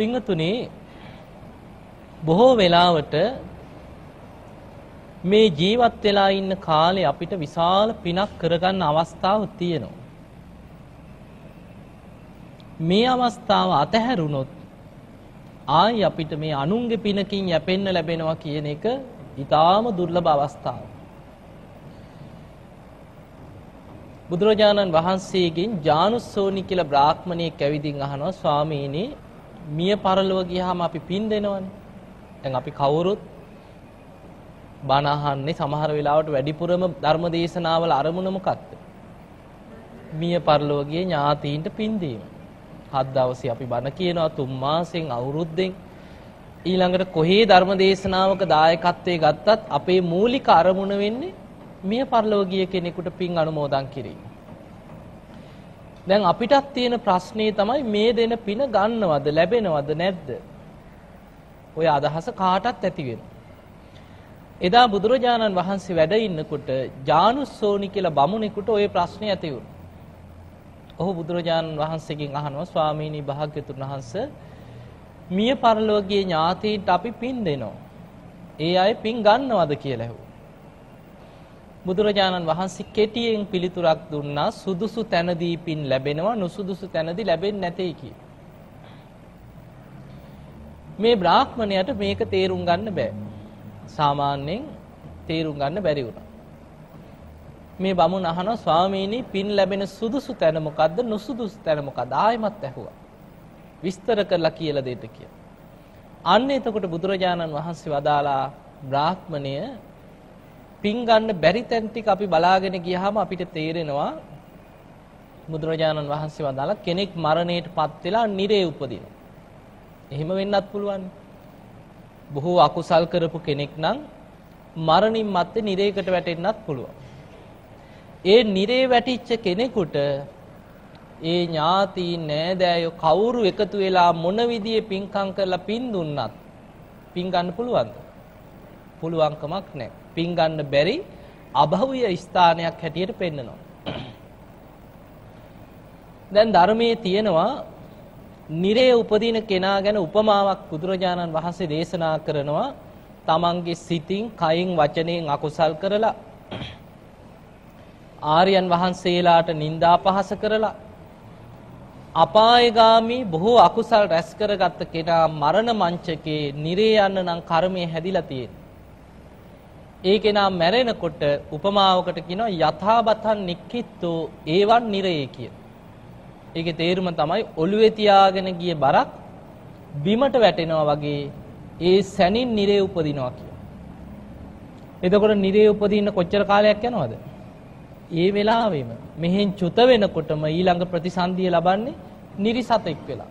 පින්තුනේ බොහෝ වෙලාවට මේ ජීවත් වෙලා ඉන්න කාලේ අපිට විශාල පිනක් කරගන්න අවස්ථාව තියෙනවා. මේ අවස්ථාව අතහැරුණොත් ආයි අපිට මේ අනුන්ගේ පිනකින් යැපෙන්න ලැබෙනවා කියන එක ඊටාම දුර්ලභ අවස්ථාවක්. බුදුරජාණන් වහන්සේගෙන් ජානුස්සෝනි කියලා බ්‍රාහ්මණයෙක් ඇවිදින් අහනවා ස්වාමීනි මිය පරලොව ගියාම අපි පින් දෙනවනේ. දැන් අපි කවුරුත් බණ අහන්නේ සමහර වෙලාවට වැඩිපුරම ධර්ම දේශනාවල අරමුණ මොකක්ද? මිය පරලොව ගිය ඥාතීන්ට පින් දීම. හත් දවසේ අපි බණ කියනවා තුන් මාසෙන් අවුරුද්දෙන් ඊළඟට කොහේ ධර්ම දේශනාවක දායකත්වයේ ගත්තත් අපේ මූලික අරමුණ වෙන්නේ මිය පරලොව ගිය කෙනෙකුට පින් අනුමෝදන් කිරීම. දැන් අපිටත් තියෙන ප්‍රශ්නේ තමයි මේ දෙන පින ගන්නවද ලැබෙනවද නැද්ද? ඔය අදහස කාටත් ඇති වෙනවා. එදා බුදුරජාණන් වහන්සේ වැඩ ඉන්නකොට ජානුස්සෝනි කියලා බමුණෙකුට ওই ප්‍රශ්නේ ඇති වුණා. ඔහු බුදුරජාණන් වහන්සේගෙන් අහනවා ස්වාමීනි භාග්‍යතුන් වහන්සේ මිය පරලෝකීය ඥාතීන්ට අපි පින් දෙනවා. ඒ අය පින් ගන්නවද කියලා ඇහුවා. බුදුරජාණන් වහන්සේ කෙටියෙන් පිළිතුරක් දුන්නා සුදුසු තැනදී පින් ලැබෙනවා නුසුදුසු තැනදී ලැබෙන්නේ නැtei කිය. මේ බ්‍රාහ්මණයට මේක තේරුම් ගන්න බෑ. සාමාන්‍යයෙන් තේරුම් ගන්න බැරි වුණා. මේ බමුණ අහනවා ස්වාමීනි පින් ලැබෙන සුදුසු තැන මොකද්ද නුසුදුසු තැන මොකද්ද ආයෙමත් ඇහුවා. විස්තර කරලා කියලා දෙන්න කියලා. අන්න එතකොට බුදුරජාණන් වහන්සේ වදාලා බ්‍රාහ්මණය පින් ගන්න බැරි තැන් ටික අපි බලාගෙන ගියාම අපිට තේරෙනවා බුදුරජාණන් වහන්සේ වදාලා කෙනෙක් මරණයටපත් වෙලා නිරේ උපදිනවා. එහෙම වෙන්නත් පුළුවන්. බොහෝ අකුසල් කරපු කෙනෙක් නම් මරණින් මත්තේ නිරේකට වැටෙන්නත් පුළුවන්. ඒ නිරේ වැටිච්ච කෙනෙකුට ඒ ඥාතීන් නෑදෑයෝ කවුරු එකතු වෙලා මොන විදියෙ පින්කම් කරලා පින් දුන්නත් පින් ගන්න පුළුවන්ද? පුළුවන්කමක් නැහැ. පින් ගන්න බැරි අභව්‍ය ස්ථානයක් හැටියට පෙන්නනවා. දැන් ධර්මයේ තියෙනවා නිරේ උපදින කෙනා ගැන උපමාවක් බුදුරජාණන් වහන්සේ දේශනා කරනවා තමන්ගේ සිතින් කයින් වචනයෙන් අකුසල් කරලා ආර්යයන් වහන්සේලාට නිନ୍ଦා පහස කරලා අපායගාමී බොහෝ අකුසල් රැස් කරගත්ත කෙනා මරණ මංචකේ නිරේ යන්න නම් කර්මය හැදිලා තියෙනවා. ඒ කෙනා මැරෙනකොට උපමාවකට කියනවා යථාබතන් නික්කිත්තෝ ඒවන් නිරේ කිය. ඒකේ තේරුම තමයි ඔළුවේ තියාගෙන ගිය බරක් බිමට වැටෙනවා වගේ ඒ සැනින් නිරේ උපදිනවා කිය. එතකොට නිරේ උපදින්න කොච්චර කාලයක් යනවද? ඒ වෙලාවෙම මෙහෙන් චුත වෙනකොටම ඊළඟ ප්‍රතිසන්දිය ලබන්නේ නිරිසතෙක් වෙලා.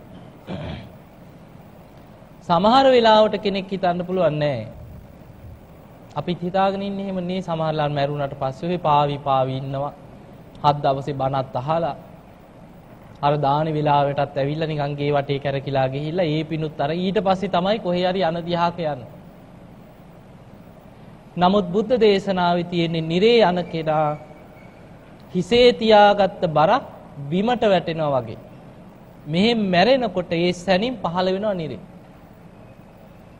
සමහර වෙලාවට කෙනෙක් හිතන්න පුළුවන් නෑ. අපි හිතාගෙන ඉන්නේ එහෙම නේ සමහරලාට මැරුණාට පස්සේ ඔය පාවි පාවි ඉන්නවා. හත් දවසේ බණත් අහලා අර දාන වෙලාවටත් ඇවිල්ලා නිකන් ගේ වටේ කැරකිලා ගිහිල්ලා ඒ පිණුත් අර ඊට පස්සේ තමයි කොහේ හරි යන දිහාක යන්නේ. නමුත් බුද්ධ දේශනාවේ තියෙන නිරේ යන කෙනා හිසේ තියාගත්ත බරක් බිමට වැටෙනවා වගේ. මෙහෙම මැරෙනකොට ඒ සැනින් පහළ වෙනවා නිරේ.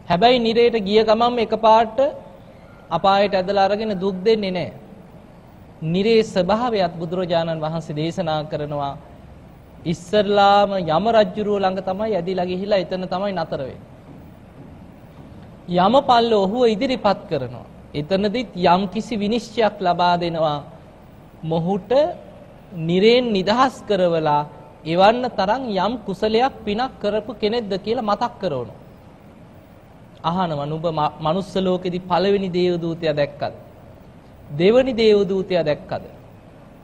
හැබැයි නිරේට ගිය ගමන්ම එකපාරට අපායට ඇදලා අරගෙන දුක් දෙන්නේ නැහැ. නිරේ ස්වභාවයත් බුදුරජාණන් වහන්සේ දේශනා කරනවා ඉස්සරලාම යම රජුරුව ළඟ තමයි ඇදිලා ගිහිලා එතන තමයි නතර වෙන්නේ. යමපල්ල ඔහුව ඉදිරිපත් කරනවා. එතනදිත් යම් කිසි විනිශ්චයක් ලබා දෙනවා. මොහුට නිරේන් නිදහස් කරවලා එවන්න තරම් යම් කුසලයක් පිනක් කරපු කෙනෙක්ද කියලා මතක් කරවනවා. අහනවා නුඹ මනුස්ස ලෝකෙදි පළවෙනි දේව දූතයා දැක්කද? දෙවනි දේව දූතයා දැක්කද?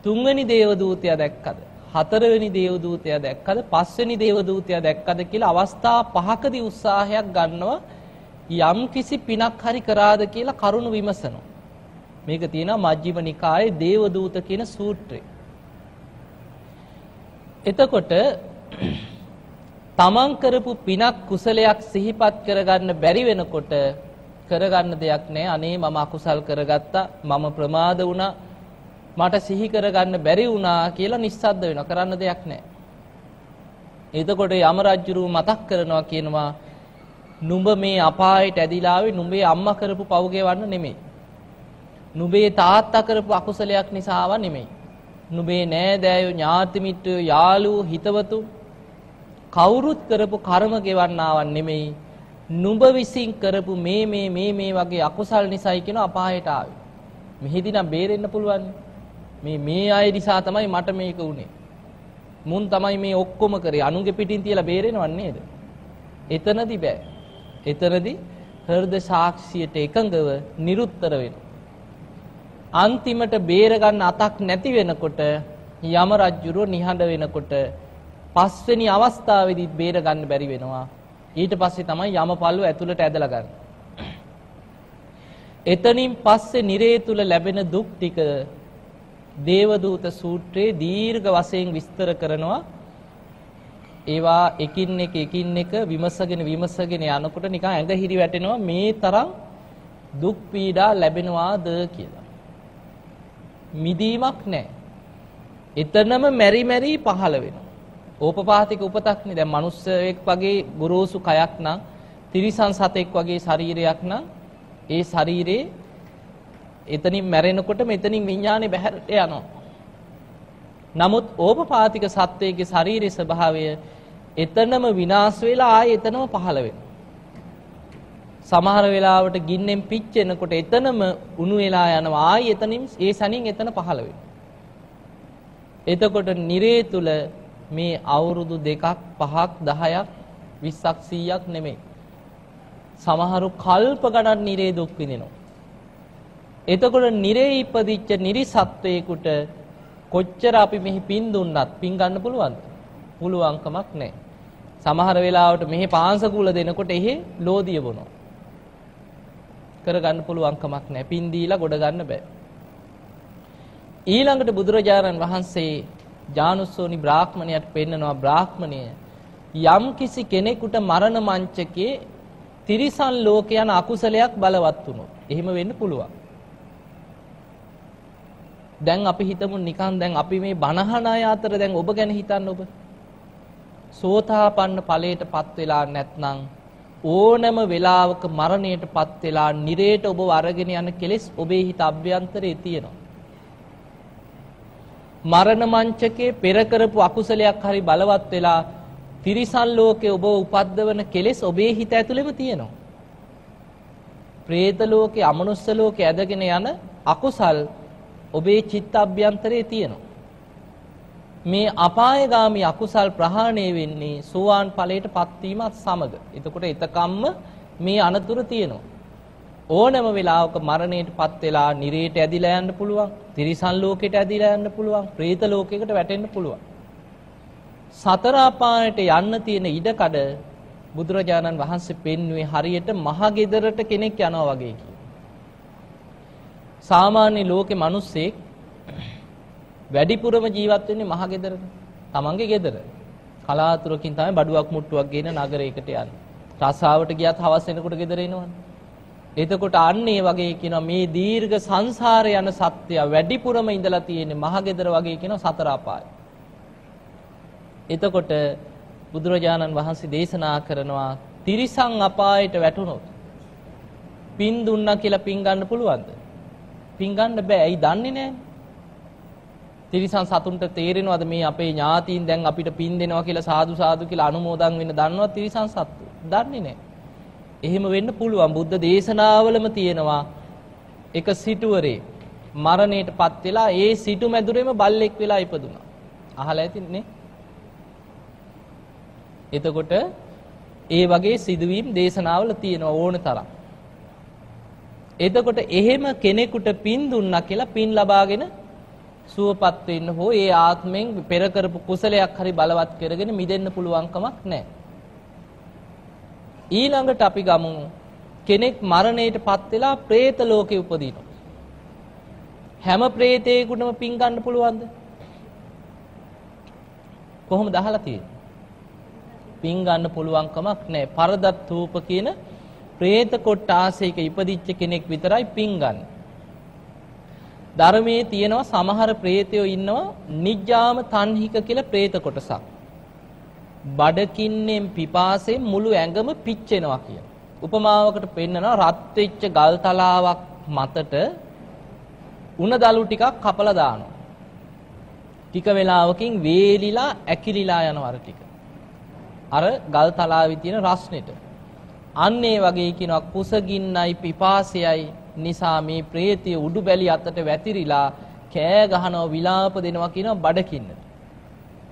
තුන්වෙනි දේව දූතයා දැක්කද? හතරවෙනි දේව දූතයා දැක්කද? පස්වෙනි දේව දූතයා දැක්කද කියලා අවස්ථා පහකදී උත්සාහයක් ගන්නවා යම් කිසි පිනක් හරි කරාද කියලා කරුණ විමසනවා. මේක තියෙනවා මජ්ක්‍ධිම නිකායේ දේවදූත කියන සූත්‍රය. එතකොට තමන් කරපු පිනක් කුසලයක් සිහිපත් කරගන්න බැරි වෙනකොට කරගන්න දෙයක් නෑ අනේ මම අකුසල් කරගත්තා මම ප්‍රමාද වුණා මට සිහි කරගන්න බැරි වුණා කියලා නිස්සද්ද වෙනවා කරන්න දෙයක් නෑ එතකොට යම රජුරුව මතක් කරනවා කියනවා නුඹ මේ අපායට ඇදිලා ආවේ නුඹේ අම්මා කරපු පව් ගෙවන්න නෙමෙයි. නුඹේ තාත්තා කරපු අකුසලයක් නිසා ආව නෙමෙයි. නුඹේ නෑදෑයෝ ඥාති මිත්‍රයෝ යාළුවෝ හිතවතු කවුරුත් කරපු කර්ම ගෙවන්න ආවන් නෙමෙයි. නුඹ විසින් කරපු මේ මේ මේ මේ වගේ අකුසල් නිසායි කියන අපායට ආවේ. මෙහිදී නම් බේරෙන්න පුළුවන්. මේ මේ අය නිසා තමයි මට මේක උනේ. මුන් තමයි මේ ඔක්කොම කරේ. අනුන්ගේ පිටින් තියලා බේරෙනව නේද? එතනදි බෑ. එතනදි හෘද සාක්ෂියට එකඟව නිරුත්තර වෙනවා. අන්තිමට බේර ගන්න අතක් නැති වෙනකොට යම රජුරෝ නිහඬ වෙනකොට පස්වෙනි අවස්ථාවේදී බේර ගන්න බැරි වෙනවා. ඊට පස්සේ තමයි යමපල්ලු ඇතුළට ඇදලා ගන්න. එතනින් පස්සේ නිරේ තුල ලැබෙන දුක් ටික දේවදූත සූත්‍රයේ දීර්ඝ වශයෙන් විස්තර කරනවා. ඒවා එකින් එක එකින් එක විමසගෙන විමසගෙන යනකොට නිකන් ඇඟ හිරි වැටෙනවා මේ තරම් දුක් පීඩා ලැබෙනවාද කියලා. මිදීමක් නැහැ. එතනම මෙරි මෙරි පහළ වෙනවා. ඕපපාතික උපතක් නේ. දැන් මිනිස්සෙක් වගේ ගොරෝසු කයක් නම් තිරිසන් සතෙක් වගේ ශරීරයක් නම් ඒ ශරීරේ එතනින් මැරෙනකොට මෙතනින් විඥානේ බැහැරට යනවා. නමුත් ඕපපාතික සත්වයේ ශාරීරික ස්වභාවය එතනම විනාශ වෙලා ආයෙ එතනම පහළ වෙනවා. සමහර වෙලාවට ගින්නෙන් පිච්චෙනකොට එතනම උණු වෙලා යනවා ආයෙ එතනින් ඒ සනින් එතන පහළ වෙනවා. එතකොට නිරේ තුල මේ අවුරුදු දෙකක් පහක් 10ක් 20ක් 100ක් නෙමෙයි. සමහරු කල්ප ගණන් නිරේ දුක් විඳිනවා. එතකොට නිරේ ඉපදිච්ච නිරිසත්වේකුට කොච්චර අපි මෙහි පින් දුන්නත් පින් ගන්න පුළුවන්ද? පුළුවන්කමක් නැහැ. සමහර වෙලාවට මෙහි පාංශකූල දෙනකොට එහි ලෝදිය බොනවා. කරගන්න පුළුවන්කමක් නැහැ. පින් දීලා ගොඩ ගන්න බෑ. ඊළඟට බුදුරජාණන් වහන්සේ ජානුස්සෝනි බ්‍රාහ්මණයට පෙන්නනවා බ්‍රාහ්මණය යම් කිසි කෙනෙකුට මරණ මංචකේ තිරිසන් ලෝක යන අකුසලයක් බලවත් වුණොත් එහෙම වෙන්න පුළුවන්. දැන් අපි හිතමු නිකන් දැන් අපි මේ බණහන අය අතර දැන් ඔබ ගැන හිතන්න ඔබ. සෝතාපන්න ඵලයටපත් වෙලා නැත්නම් ඕනම වෙලාවක මරණයටපත් වෙලා නිරේට ඔබ අරගෙන යන කෙලෙස් ඔබේ හිත අභ්‍යන්තරයේ තියෙනවා. මරණ මංචකේ පෙර කරපු අකුසලයක් හරි බලවත් වෙලා තිරිසන් ලෝකේ ඔබ උපද්දවන කෙලෙස් ඔබේ හිත ඇතුළෙම තියෙනවා. പ്രേත ලෝකේ, අමනුස්ස ලෝකේ ඇදගෙන යන අකුසල් ඔබේ චිත්ත අභ්‍යන්තරයේ තියෙනවා. මේ අපායগামী අකුසල් ප්‍රහාණය වෙන්නේ සෝවාන් ඵලයට පත්වීමත් සමග. එතකොට ඊතකම්ම මේ අනතුරු තියෙනවා. ඕනෑම වෙලාවක මරණයටපත් වෙලා නිරේට ඇදිලා යන්න පුළුවන්, තිරිසන් ලෝකෙට ඇදිලා යන්න පුළුවන්, പ്രേත ලෝකයකට වැටෙන්න පුළුවන්. සතර අපායට යන්න තියෙන ඉඩකඩ බුදුරජාණන් වහන්සේ පෙන්වුවේ හරියට මහගෙදරට කෙනෙක් යනවා වගේ කියලා. සාමාන්‍ය ලෝකේ මිනිස්සෙක් වැඩිපුරම ජීවත් වෙන්නේ මහගෙදරක. තමන්ගේ ගෙදර. කලාතුරකින් තමයි බඩුවක් මුට්ටුවක් ගෙන නගරයකට යන්නේ. රසාවට ගියත් හවස් වෙනකොට ගෙදර එනවනේ. එතකොට අන්න ඒ වගේ කියනවා මේ දීර්ඝ සංසාරේ යන සත්‍ය වැඩිපුරම ඉඳලා තියෙන්නේ මහගෙදර වගේ කියනවා සතර අපාය. එතකොට බුදුරජාණන් වහන්සේ දේශනා කරනවා තිරිසං අපායට වැටුණොත් පින් දුන්නා කියලා පින් ගන්න පුළුවන්ද? පින් ගන්න බෑ. ඇයි දන්නේ නැහැ? තිරිසන් සතුන්ට තේරෙනවද මේ අපේ ඥාතීන් දැන් අපිට පින් දෙනවා කියලා සාදු සාදු කියලා අනුමෝදන් වෙන්න දන්නවද තිරිසන් සත්තු? දන්නේ නැහැ. එහෙම වෙන්න පුළුවන්. බුද්ධ දේශනාවලම තියෙනවා එක සිටුවරේ මරණයටපත් වෙලා ඒ සිටු මැදුරේම බල්ලෙක් වෙලා ඉපදුනා. අහලා ඇතිනේ? එතකොට ඒ වගේ සිදුවීම් දේශනාවල තියෙනවා ඕන තරම්. එතකොට එහෙම කෙනෙකුට පින් දුන්නා කියලා පින් ලබාගෙන සුවපත් වෙන්න හෝ ඒ ආත්මෙන් පෙර කරපු කුසලයක් හරි බලවත් කරගෙන මිදෙන්න පුළුවන් කමක් නැහැ. ඊළඟට අපි ගමු කෙනෙක් මරණයටපත් වෙලා പ്രേත ලෝකේ උපදිනවා. හැම പ്രേතේකුටම පින් ගන්න පුළුවන්ද? කොහොමද අහලා තියෙන්නේ? පින් ගන්න පුළුවන් කමක් නැහැ. පරදත් රූප කියන പ്രേත කොටාසයක ඉපදිච්ච කෙනෙක් විතරයි පින් ගන්න. ධර්මයේ තියෙනවා සමහර പ്രേතයෝ ඉන්නවා නිජ්ජාම තන්හික කියලා പ്രേත කොටසක්. බඩකින්නෙන් පිපාසයෙන් මුළු ඇඟම පිච්චෙනවා කියන. උපමාවකට පෙන්නනවා රත් වෙච්ච ගල් තලාවක් මතට උණ දලු ටිකක් කපලා දානවා. ටික වෙලාවකින් වේලිලා ඇකිලිලා යනවා අර ටික. අර ගල් තලාවේ තියෙන රස්නෙට. අන්න ඒ වගේ කියනවා කුසගින්නයි පිපාසයයි නිසා මේ ප්‍රේතිය උඩු බැලි අතට වැතිරිලා කෑ ගහනවා විලාප දෙනවා කියනවා බඩකින්නට.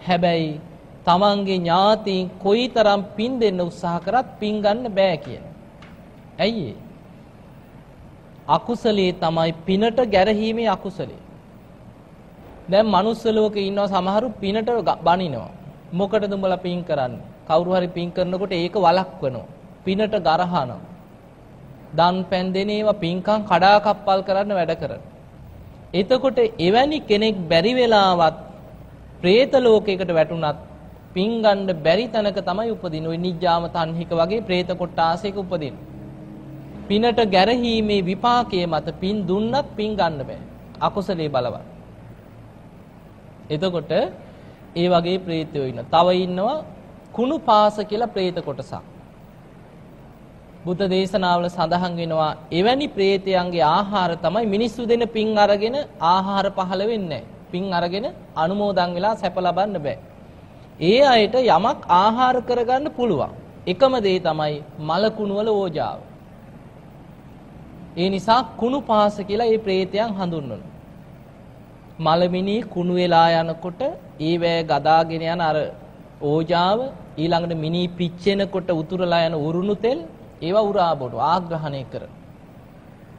හැබැයි තමන්ගේ ඥාතීන් කොයිතරම් පින් දෙන්න උත්සාහ කරත් පින් ගන්න බෑ කියන. ඇයි අකුසලයේ තමයි පිනට ගැරහීමේ අකුසලයේ. දැන් manuss ලෝකේ ඉන්නවා සමහරු පිනට බනිනවා. මොකටද උඹලා පින් කරන්නේ? කවුරු හරි පින් කරනකොට ඒක වළක්වනවා. පිනට ගරහනවා. දන් පෑන් දෙන ඒවා පින්කම් කඩාකප්පල් කරන්න වැඩ කරන. එතකොට එවැනි කෙනෙක් බැරි වෙලාවත් പ്രേත ලෝකයකට වැටුණත් පින් ගන්න බැරි තැනක තමයි උපදින. ওই නිජ්ජාම තණ්හික වගේ പ്രേත කොටාසයක උපදින. පිනට ගැරහීමේ විපාකයේ මත පින් දුන්නත් පින් ගන්න බෑ. අකුසලයේ බලවත්. එතකොට ඒ වගේ പ്രേතයෝ ඉන්න. තව ඉන්නවා කුණු පාස කියලා പ്രേත කොටසක්. බුද්ධ දේශනාවල සඳහන් වෙනවා එවැනි പ്രേතයන්ගේ ආහාර තමයි මිනිස්සු දෙන පින් අරගෙන ආහාර පහළ වෙන්නේ නැහැ. පින් අරගෙන අනුමෝදන් වෙලා සැප ලබන්න බෑ. ඒ අයට යමක් ආහාර කරගන්න පුළුවන්. එකම දේ තමයි මලකුණු වල ඕජාව. ඒ නිසා කුණු පාස කියලා මේ പ്രേතයන් හඳුන්වනවා. මලමිනී කුණු වෙලා යනකොට ඊවැය ගදාගෙන යන අර ඕජාව ඊළඟට මිනී පිච්චෙනකොට උතුරලා යන උරුණු තෙල් ඒවා උරා බොඩු ආග්‍රහණය කරන.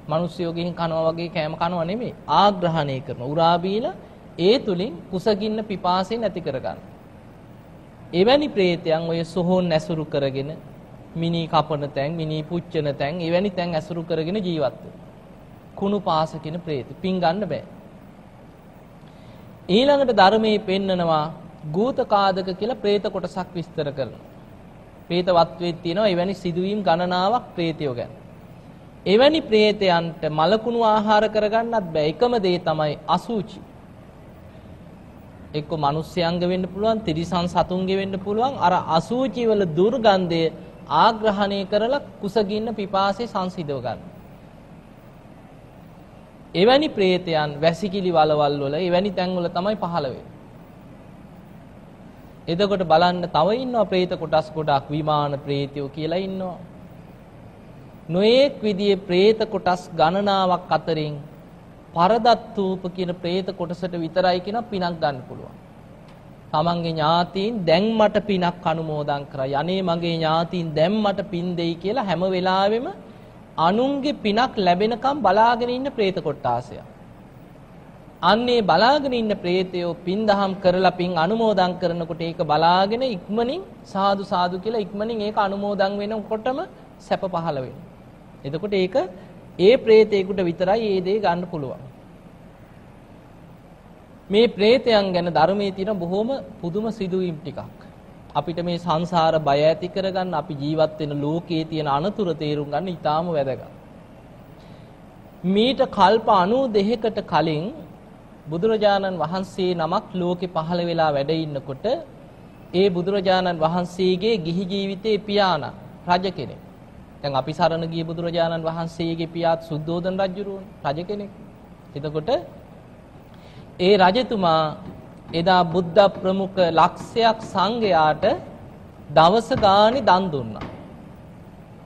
මිනිස්සුයෝගෙන් කනවා වගේ කෑම කනවා නෙමෙයි ආග්‍රහණය කරන. උරා බීලා ඒ තුලින් කුසගින්න පිපාසය නැති කරගන්න. එවැනි ප්‍රේතයන් ඔය සොහොන් ඇසුරු කරගෙන මිනි කපන තැන් මිනි පුච්චන තැන් එවැනි තැන් ඇසුරු කරගෙන ජීවත් කුණු පාස කියන ප්‍රේත පින් ගන්න බෑ. ඊළඟට ධර්මයේ පෙන්නනවා ගූතකාදක කියලා പ്രേත කොටසක් විස්තර කරනවා. പ്രേත වත්වේ තියෙනවා එවැනි සිදුවීම් ගණනාවක් പ്രേතයෝ ගැන. එවැනි പ്രേතයන්ට මලකුණු ආහාර කරගන්නත් බෑ. එකම දේ තමයි අසුචි. එක්ක මිනිස්යංග වෙන්න පුළුවන් තිරිසන් සතුන්ගේ වෙන්න පුළුවන් අර අසූචි වල දුර්ගන්ධය ආග්‍රහණය කරලා කුසගින්න පිපාසය සංසිඳව ගන්න. එවැනි പ്രേතයන් වැසිකිලි වලවල් වල එවැනි තැන්වල තමයි පහළ එතකොට බලන්න තව ඉන්නවා പ്രേත කොටස් ගොඩක් විමාන പ്രേතයෝ කියලා ඉන්නවා. නොඑක් විදියේ പ്രേත කොටස් ගණනාවක් අතරින් පරදත්තූප කියන പ്രേත කොටසට විතරයි කියන පිනක් ගන්න පුළුවන්. තමන්ගේ ඥාතීන් දැන් මට පිනක් අනුමෝදන් කරයි. අනේ මගේ ඥාතීන් දැන් මට පින් දෙයි කියලා හැම වෙලාවෙම අනුන්ගේ පිනක් ලැබෙනකම් බලාගෙන ඉන්න പ്രേත කොටාසය. අන්නේ බලාගෙන ඉන්න പ്രേතයෝ පින්දහම් කරලා පින් අනුමෝදන් කරනකොට ඒක බලාගෙන ඉක්මනින් සාදු සාදු කියලා ඉක්මනින් ඒක අනුමෝදන් වෙනකොටම සැප පහළ වෙනවා. එතකොට ඒක ඒ ප්‍රේතයෙකුට විතරයි ඒ දේ ගන්න පුළුවන්. මේ ප්‍රේතයන් ගැන ධර්මයේ තියෙන බොහොම පුදුම සිදුවීම් ටිකක්. අපිට මේ සංසාර බය ඇති කරගන්න අපි ජීවත් වෙන ලෝකයේ තියෙන අනතුරු තේරුම් ගන්න ඉතාම වැදගත්. මීට කල්ප 92කට කලින් බුදුරජාණන් වහන්සේ නමක් ලෝකේ පහළ වෙලා වැඩ ඉන්නකොට ඒ බුදුරජාණන් වහන්සේගේ ගිහි ජීවිතේ පියාණන් රජ කෙනෙක්. දැන් අපි සරණ ගිය බුදුරජාණන් වහන්සේගේ පියාත් සුද්ධෝදන රජුරුවනේ රජ කෙනෙක්. එතකොට ඒ රජතුමා එදා බුද්ධ ප්‍රමුඛ ලක්ෂයක් සංඝයාට දවස ගානේ දන් දුන්නා.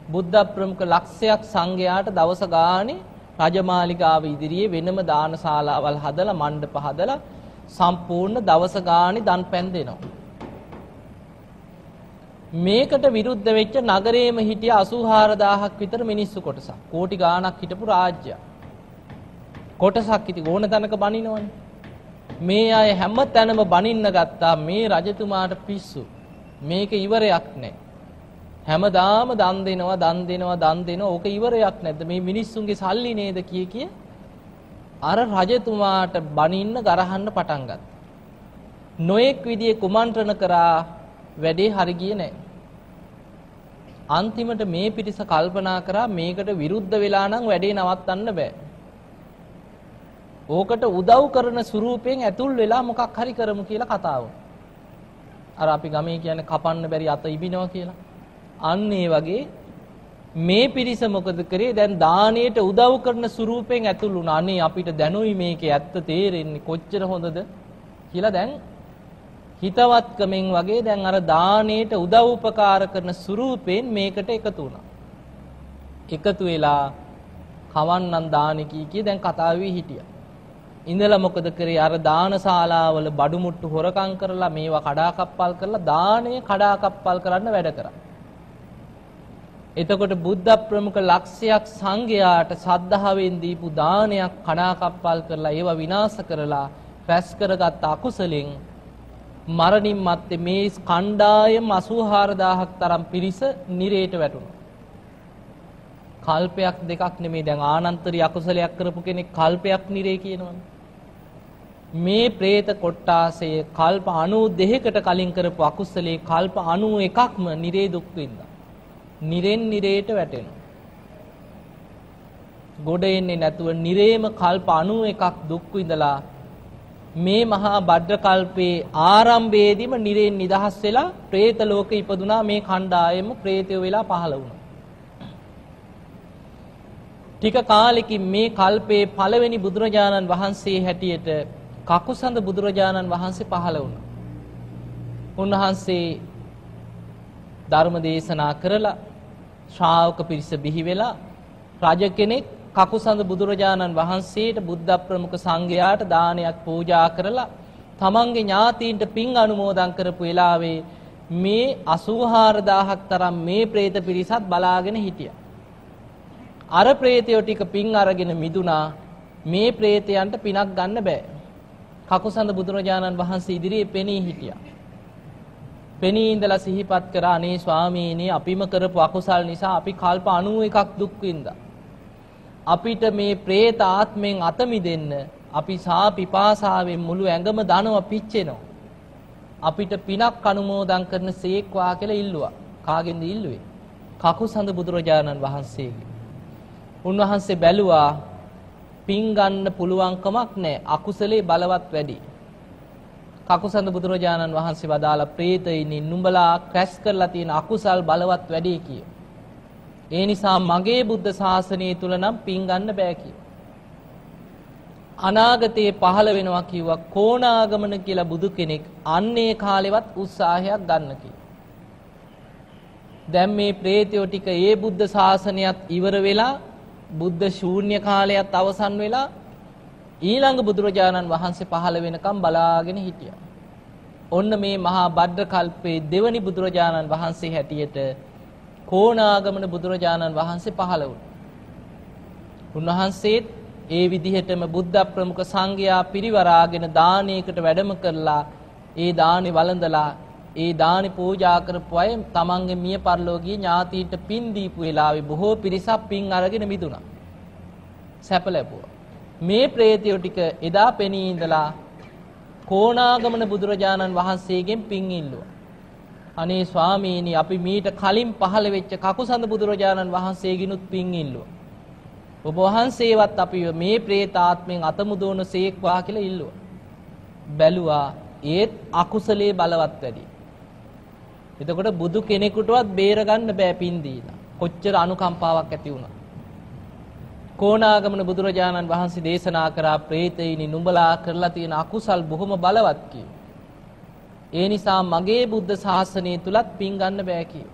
බුද්ධ ප්‍රමුඛ ලක්ෂයක් සංඝයාට දවස ගානේ රජමාලිගාව ඉදිරියේ වෙනම දානශාලාවල් හදලා මණ්ඩප හදලා සම්පූර්ණ දවස ගානේ දන් පෑන් දෙනවා. මේකට විරුද්ධ වෙච්ච නගරේම හිටිය 84000ක් විතර මිනිස්සු කොටසක්. කෝටි ගාණක් හිටපු රාජ්‍යයක්. කොටසක් ඉති ඕන තැනක බනිනවනේ. මේ අය හැම තැනම බනින්න ගත්තා මේ රජතුමාට පිස්සු. මේක ඉවරයක් නෑ. හැමදාම දන් දෙනවා දන් දෙනවා දන් දෙනවා ඕක ඉවරයක් නැද්ද මේ මිනිස්සුන්ගේ සල්ලි නේද කිය කිය අර රජතුමාට බනින්න ගරහන්න පටන් ගත්තා. නොඑක් විදිහේ කුමන්ත්‍රණ කරා වැඩේ හරි ගියේ නැහැ. අන්තිමට මේ පිටිස කල්පනා කරා මේකට විරුද්ධ වෙලා නම් වැඩේ නවත්තන්න බෑ. ඕකට උදව් කරන ස්වරූපයෙන් ඇතුල් වෙලා මොකක් හරි කරමු කියලා කතාව. අර අපි ගමේ කියන්නේ කපන්න බැරි අත ඉබිනවා කියලා. අන්න ඒ වගේ මේ පිරිස මොකද කරේ දැන් දාණයට උදව් කරන ස්වරූපෙන් ඇතුළු වුණා. අනේ අපිට දැනුයි මේකේ ඇත්ත තේරෙන්නේ කොච්චර හොඳද කියලා දැන් හිතවත්කමෙන් වගේ දැන් අර දාණයට උදව් උපකාර කරන ස්වරූපෙන් මේකට එකතු වුණා. එකතු වෙලා කවන්නම් දානෙ කී කී දැන් කතාවේ හිටියා. ඉඳලා මොකද කරේ අර දානශාලාවල බඩු මුට්ටු හොරකම් කරලා මේවා කඩාකප්පල් කරලා දාණය කඩාකප්පල් කරන්න වැඩ කරා. එතකොට බුද්ධ ප්‍රමුඛ ලක්ෂයක් සංඝයාට සද්ධාවෙන් දීපු දානයක් කඩාකප්පල් කරලා ඒවා විනාශ කරලා රැස් කරගත් අකුසලෙන් මරණින් මත්තේ මේ කණ්ඩායම 84000ක් තරම් පිරිස නිරේට වැටුණා. කල්පයක් දෙකක් නෙමෙයි දැන් ආනන්තරී අකුසලයක් කරපු කෙනෙක් කල්පයක් නිරේ කියනවනේ. මේ പ്രേත කොට්ටාසය කල්ප 92කට කලින් කරපු අකුසලේ කල්ප 91ක්ම නිරේ දුක් විඳා. නිරෙන් නිරේට වැටෙනවා. ගොඩ එන්නේ නැතුව නිරේම කල්ප 91ක් දුක් විඳලා මේ මහා භද්‍ර කල්පයේ ආරම්භයේදීම නිරෙන් නිදහස් වෙලා പ്രേත ලෝකෙ ඉපදුනා මේ ඛණ්ඩායම പ്രേතයෝ වෙලා පහළ වුණා. ටික කාලෙකින් මේ කල්පයේ පළවෙනි බුදුරජාණන් වහන්සේ හැටියට කකුසඳ බුදුරජාණන් වහන්සේ පහළ වුණා. උන්වහන්සේ ධර්ම දේශනා කරලා ශ්‍රාවක පිරිස බිහි වෙලා රජ කෙනෙක් කකුසඳ බුදුරජාණන් වහන්සේට බුද්ධ ප්‍රමුඛ සංඝයාට දානයක් පූජා කරලා තමන්ගේ ඥාතීන්ට පින් අනුමෝදන් කරපු වෙලාවේ මේ 84000ක් තරම් මේ പ്രേත පිරිසත් බලාගෙන හිටියා. අර പ്രേතයෝ ටික පින් අරගෙන මිදුනා මේ പ്രേතයන්ට පිනක් ගන්න බෑ. කකුසඳ බුදුරජාණන් වහන්සේ ඉදිරියේ පෙනී හිටියා. පෙනී ඉඳලා සිහිපත් කරා අනේ ස්වාමීනි අපිම කරපු අකුසල් නිසා අපි කල්ප 91ක් දුක් විඳා. අපිට මේ പ്രേත ආත්මෙන් අත මිදෙන්න අපි සා පිපාසාවෙන් මුළු ඇඟම දනව පිච්චෙනවා. අපිට පිනක් අනුමෝදන් කරන සේක්වා කියලා ඉල්ලුවා. කාගෙන්ද ඉල්ලුවේ? කකුසඳ බුදුරජාණන් වහන්සේගේ. උන්වහන්සේ බැලුවා පින් ගන්න පුළුවන්කමක් නැහැ. අකුසලේ බලවත් වැඩි. කකුසඳ බුදුරජාණන් වහන්සේ වදාලා ප්‍රේතයිනි නුඹලා ක්‍රැස් කරලා තියෙන අකුසල් බලවත් වැඩි කිය. ඒ නිසා මගේ බුද්ධ ශාසනය තුල නම් පින් ගන්න බෑ කිය. අනාගතයේ පහළ වෙනවා කිව්වා කොණාගමන කියලා බුදු කෙනෙක් අන්නේ කාලෙවත් උත්සාහයක් ගන්න කිව්වා. දැන් මේ ප්‍රේතයෝ ටික ඒ බුද්ධ ශාසනයත් ඉවර වෙලා බුද්ධ ශූන්‍ය කාලයත් අවසන් වෙලා ඊළඟ බුදුරජාණන් වහන්සේ පහළ වෙනකම් බලාගෙන හිටියා. ඔන්න මේ මහා භද්‍ර කල්පේ දෙවනි බුදුරජාණන් වහන්සේ හැටියට කොණාගමන බුදුරජාණන් වහන්සේ පහළ වුණා. උන්වහන්සේත් ඒ විදිහටම බුද්ධ ප්‍රමුඛ සංඝයා පිරිවරාගෙන දානයකට වැඩම කරලා ඒ දානි වළඳලා ඒ දානි පූජා කරපු අය තමන්ගේ මිය පරලෝකීය ඥාතීන්ට පින් දීපු වෙලාවේ බොහෝ පිරිසක් පින් අරගෙන මිදුණා. සැප ලැබුවා. මේ ප්‍රේතයෝ ටික එදා පෙනී ඉඳලා කොණාගමන බුදුරජාණන් වහන්සේගෙන් පින් ඉල්ලුවා. අනේ ස්වාමීනි අපි මීට කලින් පහළ වෙච්ච කකුසඳ බුදුරජාණන් වහන්සේගිනුත් පින් ඉල්ලුවා. ඔබ වහන්සේවත් අපි මේ പ്രേත ආත්මෙන් අතමුදවන සේක්වා කියලා ඉල්ලුවා. බැලුවා ඒත් අකුසලයේ බලවත් වැඩි. එතකොට බුදු කෙනෙකුටවත් බේර ගන්න බෑ පින් දීලා. කොච්චර අනුකම්පාවක් ඇති වුණා. කෝණාගමන බුදුරජාණන් වහන්සේ දේශනා කරා പ്രേතයිනි නුඹලා කරලා තියෙන අකුසල් බොහොම බලවත් කියලා. ඒ නිසා මගේ බුද්ධ ශාසනය තුලත් පින් ගන්න බෑ කිය.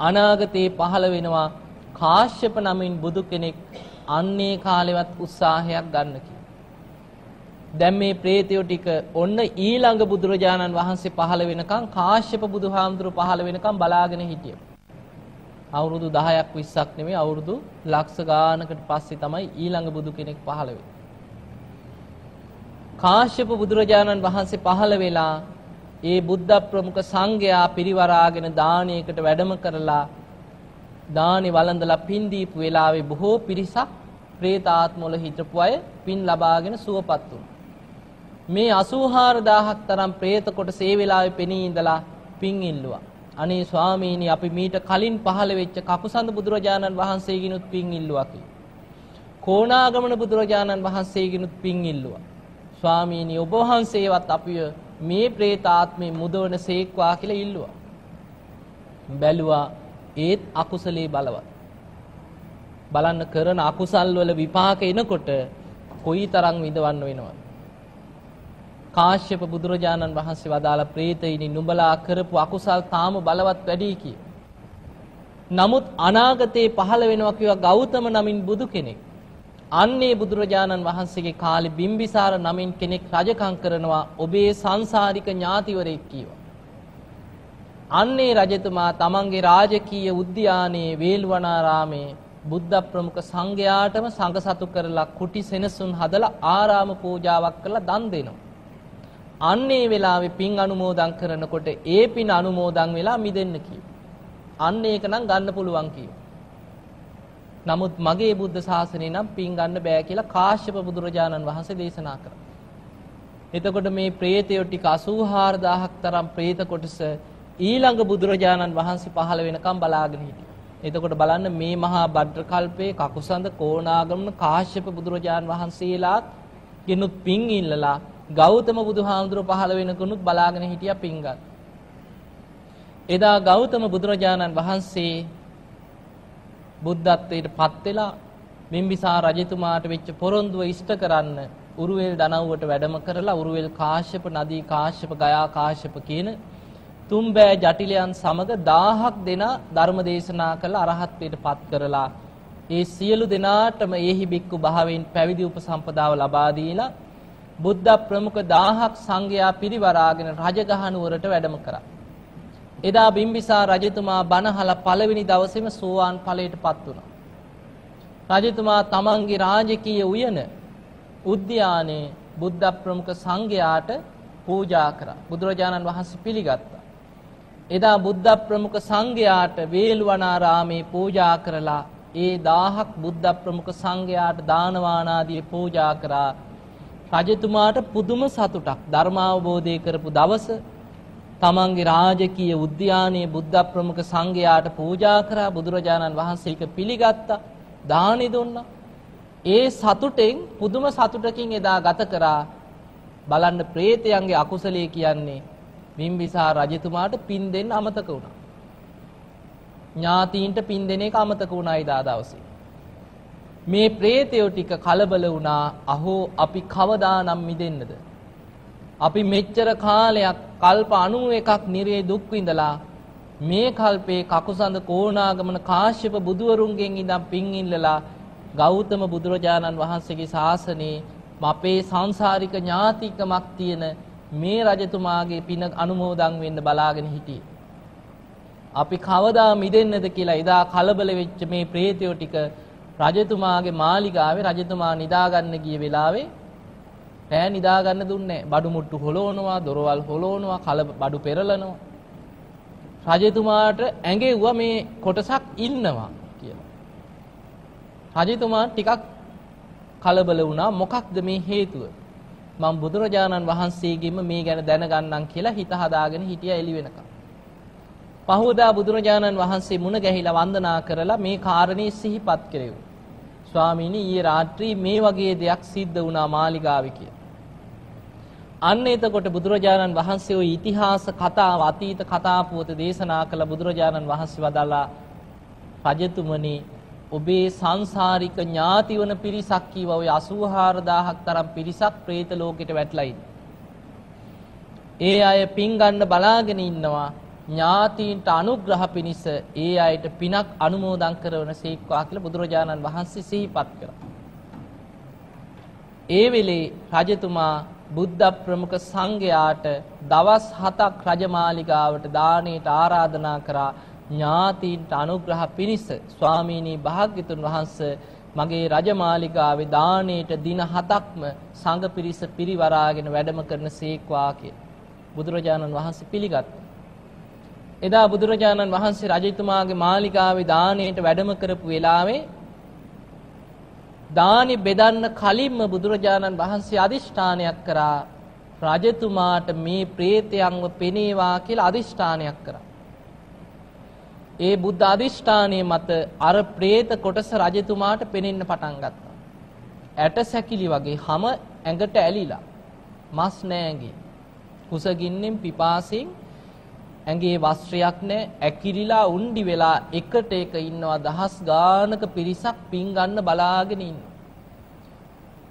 අනාගතේ පහළ වෙනවා කාශ්‍යප නමින් බුදු කෙනෙක් අන්නේ කාලෙවත් උත්සාහයක් ගන්න කිය. දැන් මේ ප්‍රේතයෝ ටික ඔන්න ඊළඟ බුදුරජාණන් වහන්සේ පහළ වෙනකන් කාශ්‍යප බුදුහාමුදුරු පහළ වෙනකන් බලාගෙන හිටියා. අවුරුදු 10ක් 20ක් නෙමෙයි අවුරුදු ලක්ෂ ගානකට පස්සේ තමයි ඊළඟ බුදු කෙනෙක් පහළ වෙන්නේ. කාශ්‍යප බුදුරජාණන් වහන්සේ පහළ වෙලා ඒ බුද්ධ ප්‍රමුඛ සංඝයා පිරිවරාගෙන දානයකට වැඩම කරලා දානි වළඳලා පින් දීපු වෙලාවේ බොහෝ පිරිසක් പ്രേත ආත්මවල හිටපු අය පින් ලබාගෙන සුවපත් වුණා. මේ 84000ක් තරම් പ്രേත කොටස ඒ වෙලාවේ පෙනී ඉඳලා පින් ඉල්ලුවා. අනේ ස්වාමීනි අපි මීට කලින් පහළ වෙච්ච කකුසඳ බුදුරජාණන් වහන්සේගිනුත් පින් ඉල්ලුවා කි. කොණාගමන බුදුරජාණන් වහන්සේගිනුත් පින් ඉල්ලුවා. ස්වාමීනි ඔබ වහන්සේවත් අපිව මේ പ്രേතාත්මේ මුදවන සේක්වා කියලා ඉල්ලුවා. බැලුවා ඒත් අකුසලේ බලවත්. බලන්න කරන අකුසල් වල විපාක එනකොට කොයිතරම් විඳවන්න වෙනවද? කාශ්‍යප බුදුරජාණන් වහන්සේ වදාළ ප්‍රේතයිනි නුඹලා කරපු අකුසල් තාම බලවත් වැඩි කිය. නමුත් අනාගතේ පහළ වෙනවා කියවා ගෞතම නමින් බුදු කෙනෙක්. අන්නේ බුදුරජාණන් වහන්සේගේ කාලේ බිම්බිසාර නමින් කෙනෙක් රජකම් කරනවා ඔබේ සංසාරික ඥාතිවරයෙක් කීවා. අන්නේ රජතුමා තමන්ගේ රාජකීය උද්‍යානයේ වේල්වනාරාමේ බුද්ධ ප්‍රමුඛ සංඝයාටම සංඝ සතු කරලා කුටි සෙනසුන් හදලා ආරාම පූජාවක් කරලා දන් දෙනවා. අන්නේ වෙලාවේ පින් අනුමෝදන් කරනකොට ඒ පින් අනුමෝදන් වෙලා මිදෙන්න කියනවා. අන්න ඒක නම් ගන්න පුළුවන් කියනවා. නමුත් මගේ බුද්ධ ශාසනය නම් පින් ගන්න බෑ කියලා කාශ්‍යප බුදුරජාණන් වහන්සේ දේශනා කරා. එතකොට මේ ප්‍රේතයෝ ටික 84000ක් තරම් ප්‍රේත කොටස ඊළඟ බුදුරජාණන් වහන්සේ පහළ වෙනකම් බලාගෙන හිටියා. එතකොට බලන්න මේ මහා භද්‍ර කල්පයේ කකුසඳ කෝණාගමන කාශ්‍යප බුදුරජාණන් වහන්සේලාත් කිනුත් පින් ඉල්ලලා ගෞතම බුදුහාමුදුරුව පහළ වෙනකුනුත් බලාගෙන හිටියා පින් ගන්න. එදා ගෞතම බුදුරජාණන් වහන්සේ බුද්ධත්වයට පත් වෙලා බිම්බිසාර රජතුමාට වෙච්ච පොරොන්දුව ඉෂ්ට කරන්න උරුවෙල් දනව්වට වැඩම කරලා උරුවෙල් කාශ්‍යප නදී කාශ්‍යප ගයා කාශ්‍යප කියන තුම්බෑ ජටිලයන් සමග 1000ක් දෙනා ධර්ම දේශනා කළ අරහත්ත්වයට පත් කරලා ඒ සියලු දෙනාටම ඒහි බික්කු භාවයෙන් පැවිදි උපසම්පදාව ලබා දීලා බුද්ධ ප්‍රමුඛ 1000ක් සංඝයා පිරිවරාගෙන රජගහ නුවරට වැඩම කරා. එදා බිම්බිසාර රජතුමා බණහලා පළවෙනි දවසේම සෝවාන් ඵලයටපත් වුණා. රජතුමා තමන්ගේ රාජකීය උයන උද්‍යානයේ බුද්ධ ප්‍රමුඛ සංඝයාට පූජා කරා. බුදුරජාණන් වහන්සේ පිළිගත්තා. එදා බුද්ධ ප්‍රමුඛ සංඝයාට වේල්වනාරාමේ පූජා කරලා ඒ 1000ක් බුද්ධ ප්‍රමුඛ සංඝයාට දානවානාදී පූජා කරා. රජතුමාට පුදුම සතුටක් ධර්මාවබෝධය කරපු දවස තමන්ගේ රාජකීය උද්‍යානයේ බුද්ධ ප්‍රමුඛ සංඝයාට පූජා කරා බුදුරජාණන් වහන්සේ ඒක පිළිගත්තා දානි දුන්නා. ඒ සතුටෙන් පුදුම සතුටකින් එදා ගත කරා. බලන්න ප්‍රේතයන්ගේ අකුසලයේ කියන්නේ බිම්බිසාර රජතුමාට පින් දෙන්න අමතක වුණා. ඥාතීන්ට පින් දෙන එක අමතක වුණා එදා දවසේ. මේ ප්‍රේතයෝ ටික කලබල වුණා අහෝ අපි කවදානම් මිදෙන්නද? අපි මෙච්චර කාලයක් කල්ප 91ක් නිරේ දුක් විඳලා මේ කල්පේ කකුසඳ කෝණාගමන කාශ්‍යප බුදුවරුන්ගෙන් ඉඳන් පින් ඉල්ලලා ගෞතම බුදුරජාණන් වහන්සේගේ ශාසනයේ අපේ සංසාරික ඥාතිකමක් තියෙන මේ රජතුමාගේ පින අනුමෝදන් වෙන්න බලාගෙන හිටියේ. අපි කවදා මිදෙන්නද කියලා එදා කලබල වෙච්ච මේ ප්‍රේතයෝ ටික රජතුමාගේ මාලිගාවේ රජතුමා නිදාගන්න ගිය වෙලාවේ රෑ නිදා ගන්න දුන්නේ බඩු මුට්ටු හොලවනවා, දොරවල් හොලවනවා, කල බඩු පෙරලනවා. රජතුමාට ඇඟෙව්වා මේ කොටසක් ඉන්නවා කියලා. රජතුමා ටිකක් කලබල වුණා මොකක්ද මේ හේතුව? මම බුදුරජාණන් වහන්සේගෙම මේ ගැන දැනගන්නම් කියලා හිත හදාගෙන හිටියා එළි වෙනකම්. පහවදා බුදුරජාණන් වහන්සේ මුණ ගැහිලා වන්දනා කරලා මේ කාරණේ සිහිපත් කෙරෙව්වා. ස්වාමීනි ඊයේ රාත්‍රී මේ වගේ දෙයක් සිද්ධ වුණා මාලිගාවේ කියලා. අන්න එතකොට බුදුරජාණන් වහන්සේ ওই ඉතිහාස කතාව අතීත කතා පුවත දේශනා කළ බුදුරජාණන් වහන්සේ වදාලා රජතුමනි ඔබේ සංසාරික ඥාති වන පිරිසක් කීව. ওই 84000ක් තරම් පිරිසක් പ്രേත ලෝකෙට වැටලා ඒ අය පින් ගන්න බලාගෙන ඉන්නවා. ඥාතීන්ට අනුග්‍රහ පිණිස ඒ අයට පිනක් අනුමෝදන් කරන සීක්වා කියලා බුදුරජාණන් වහන්සේ සිහිපත් කළා. ඒ වෙලේ රජතුමා බුද්ධ ප්‍රමුඛ සංඝයාට දවස් 7ක් රජමාලිගාවට දාණයට ආරාධනා කරා ඥාතීන්ට අනුග්‍රහ පිණිස ස්වාමීනි භාග්‍යතුන් වහන්සේ මගේ රජමාලිගාවේ දාණයට දින 7ක්ම සංඝ පිරිස පිරිවරාගෙන වැඩම කරන සීක්වා බුදුරජාණන් වහන්සේ පිළිගත්තා. එදා බුදුරජාණන් වහන්සේ රජතුමාගේ මාලිගාවේ දාණයට වැඩම කරපු වෙලාවේ දානි බෙදන්න කලින්ම බුදුරජාණන් වහන්සේ අදිෂ්ඨානයක් කරා රජතුමාට මේ ප්‍රේතයන්ව පෙනේවා කියලා අදිෂ්ඨානයක් කරා. ඒ බුද්ධ අදිෂ්ඨානයේ මත අර പ്രേත කොටස රජතුමාට පෙනෙන්න පටන් ගත්තා. ඇට සැකිලි වගේ හැම ඇඟට ඇලිලා මස් නෑගේ. කුසගින්නෙන් පිපාසෙන් ඇඟේ වස්ත්‍රයක් නැහැ ඇකිලිලා උණ්ඩි වෙලා එකට එක ඉන්නවා දහස් ගානක පිරිසක් පින් ගන්න බලාගෙන ඉන්නවා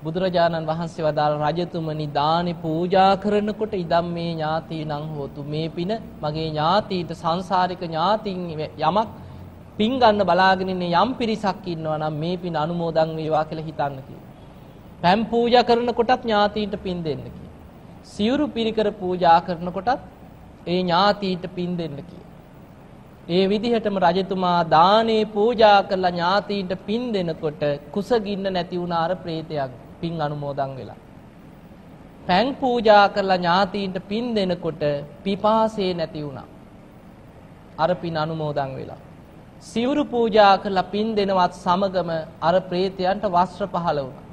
බුදුරජාණන් වහන්සේ වදාළ රජතුමනි දානි පූජා කරනකොට ඉදම් මේ ඥාතීනං හෝතු මේ පින මගේ ඥාතීන්ට සංසාරික ඥාතීන් යමක් පින් ගන්න බලාගෙන ඉන්නේ යම් පිරිසක් ඉන්නවා නම් මේ පින අනුමෝදන් වේවා කියලා හිතන්න කියලා. පෑම් පූජා කරනකොටත් ඥාතීන්ට පින් දෙන්න කියලා. සිවුරු පිරිකර පූජා කරනකොටත් ඒ ඥාතීන්ට පින් දෙන්න කියලා. ඒ විදිහටම රජතුමා දානේ පූජා කරලා ඥාතීන්ට පින් දෙනකොට කුසගින්න නැති වුණාර ප්‍රේතයක් පින් අනුමෝදන් වෙලා. පෑන් පූජා කරලා ඥාතීන්ට පින් දෙනකොට පිපාසය නැති වුණා. අර පින් අනුමෝදන් වෙලා. සිවුරු පූජා කරලා පින් දෙනවත් සමගම අර ප්‍රේතයන්ට වස්ත්‍ර පහළ වුණා.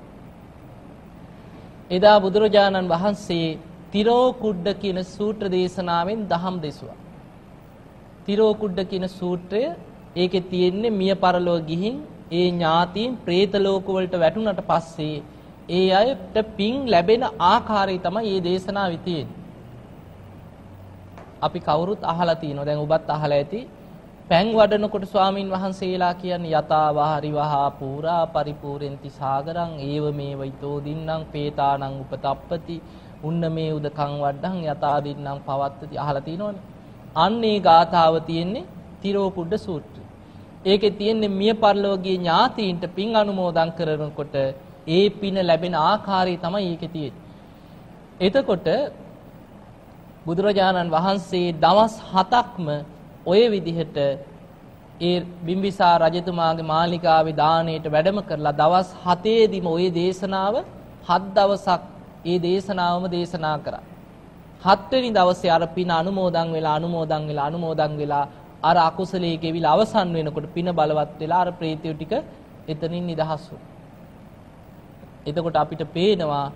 එදා බුදුරජාණන් වහන්සේ තිරෝකුඩ්ඩ කියන සූත්‍ර දේශනාවෙන් දහම් දෙසුවා. තිරෝකුඩ්ඩ කියන සූත්‍රය ඒකේ තියෙන්නේ මිය පරලොව ගිහින් ඒ ඥාතීන් പ്രേත ලෝක වලට වැටුණට පස්සේ ඒ අයට පින් ලැබෙන ආකාරය තමයි මේ දේශනාවේ තියෙන්නේ. අපි කවුරුත් අහලා තියෙනවා. දැන් ඔබත් අහලා ඇති. පැන් වඩනකොට ස්වාමින් වහන්සේලා කියන්නේ යතා වාහරි වහා පූරා පරිපූර්ෙන්ති සාගරං ඒව මේව ඊතෝ දින්නම් පේතානං උපතප්පති උන්න මේ උදකං වඩ්ඩං යතා දින්නම් පවත්තති අහලා තියෙනවනේ. අන්නේ ගාථාව තියෙන්නේ තිරෝකුඩ සූත්‍රය. ඒකේ තියෙන්නේ මිය පරලෝකීය ඥාතීන්ට පින් අනුමෝදන් කරනකොට ඒ පින ලැබෙන ආකාරය තමයි ඒකේ තියෙන්නේ. එතකොට බුදුරජාණන් වහන්සේ දවස් 7ක්ම ඔය විදිහට ඒ බිම්බිසාර රජතුමාගේ මාලිකාවේ දාණයට වැඩම කරලා දවස් 7ේදීම ওই දේශනාව 7 දවසක් ඒ දේශනාවම දේශනා කරා. 7 වෙනි දවසේ අර පින අනුමෝදන් වෙලා අනුමෝදන් වෙලා අනුමෝදන් වෙලා අර අකුසලයේ ගෙවිලා අවසන් වෙනකොට පින බලවත් වෙලා අර ප්‍රේතයෝ ටික එතනින් නිදහස් වුණා. එතකොට අපිට පේනවා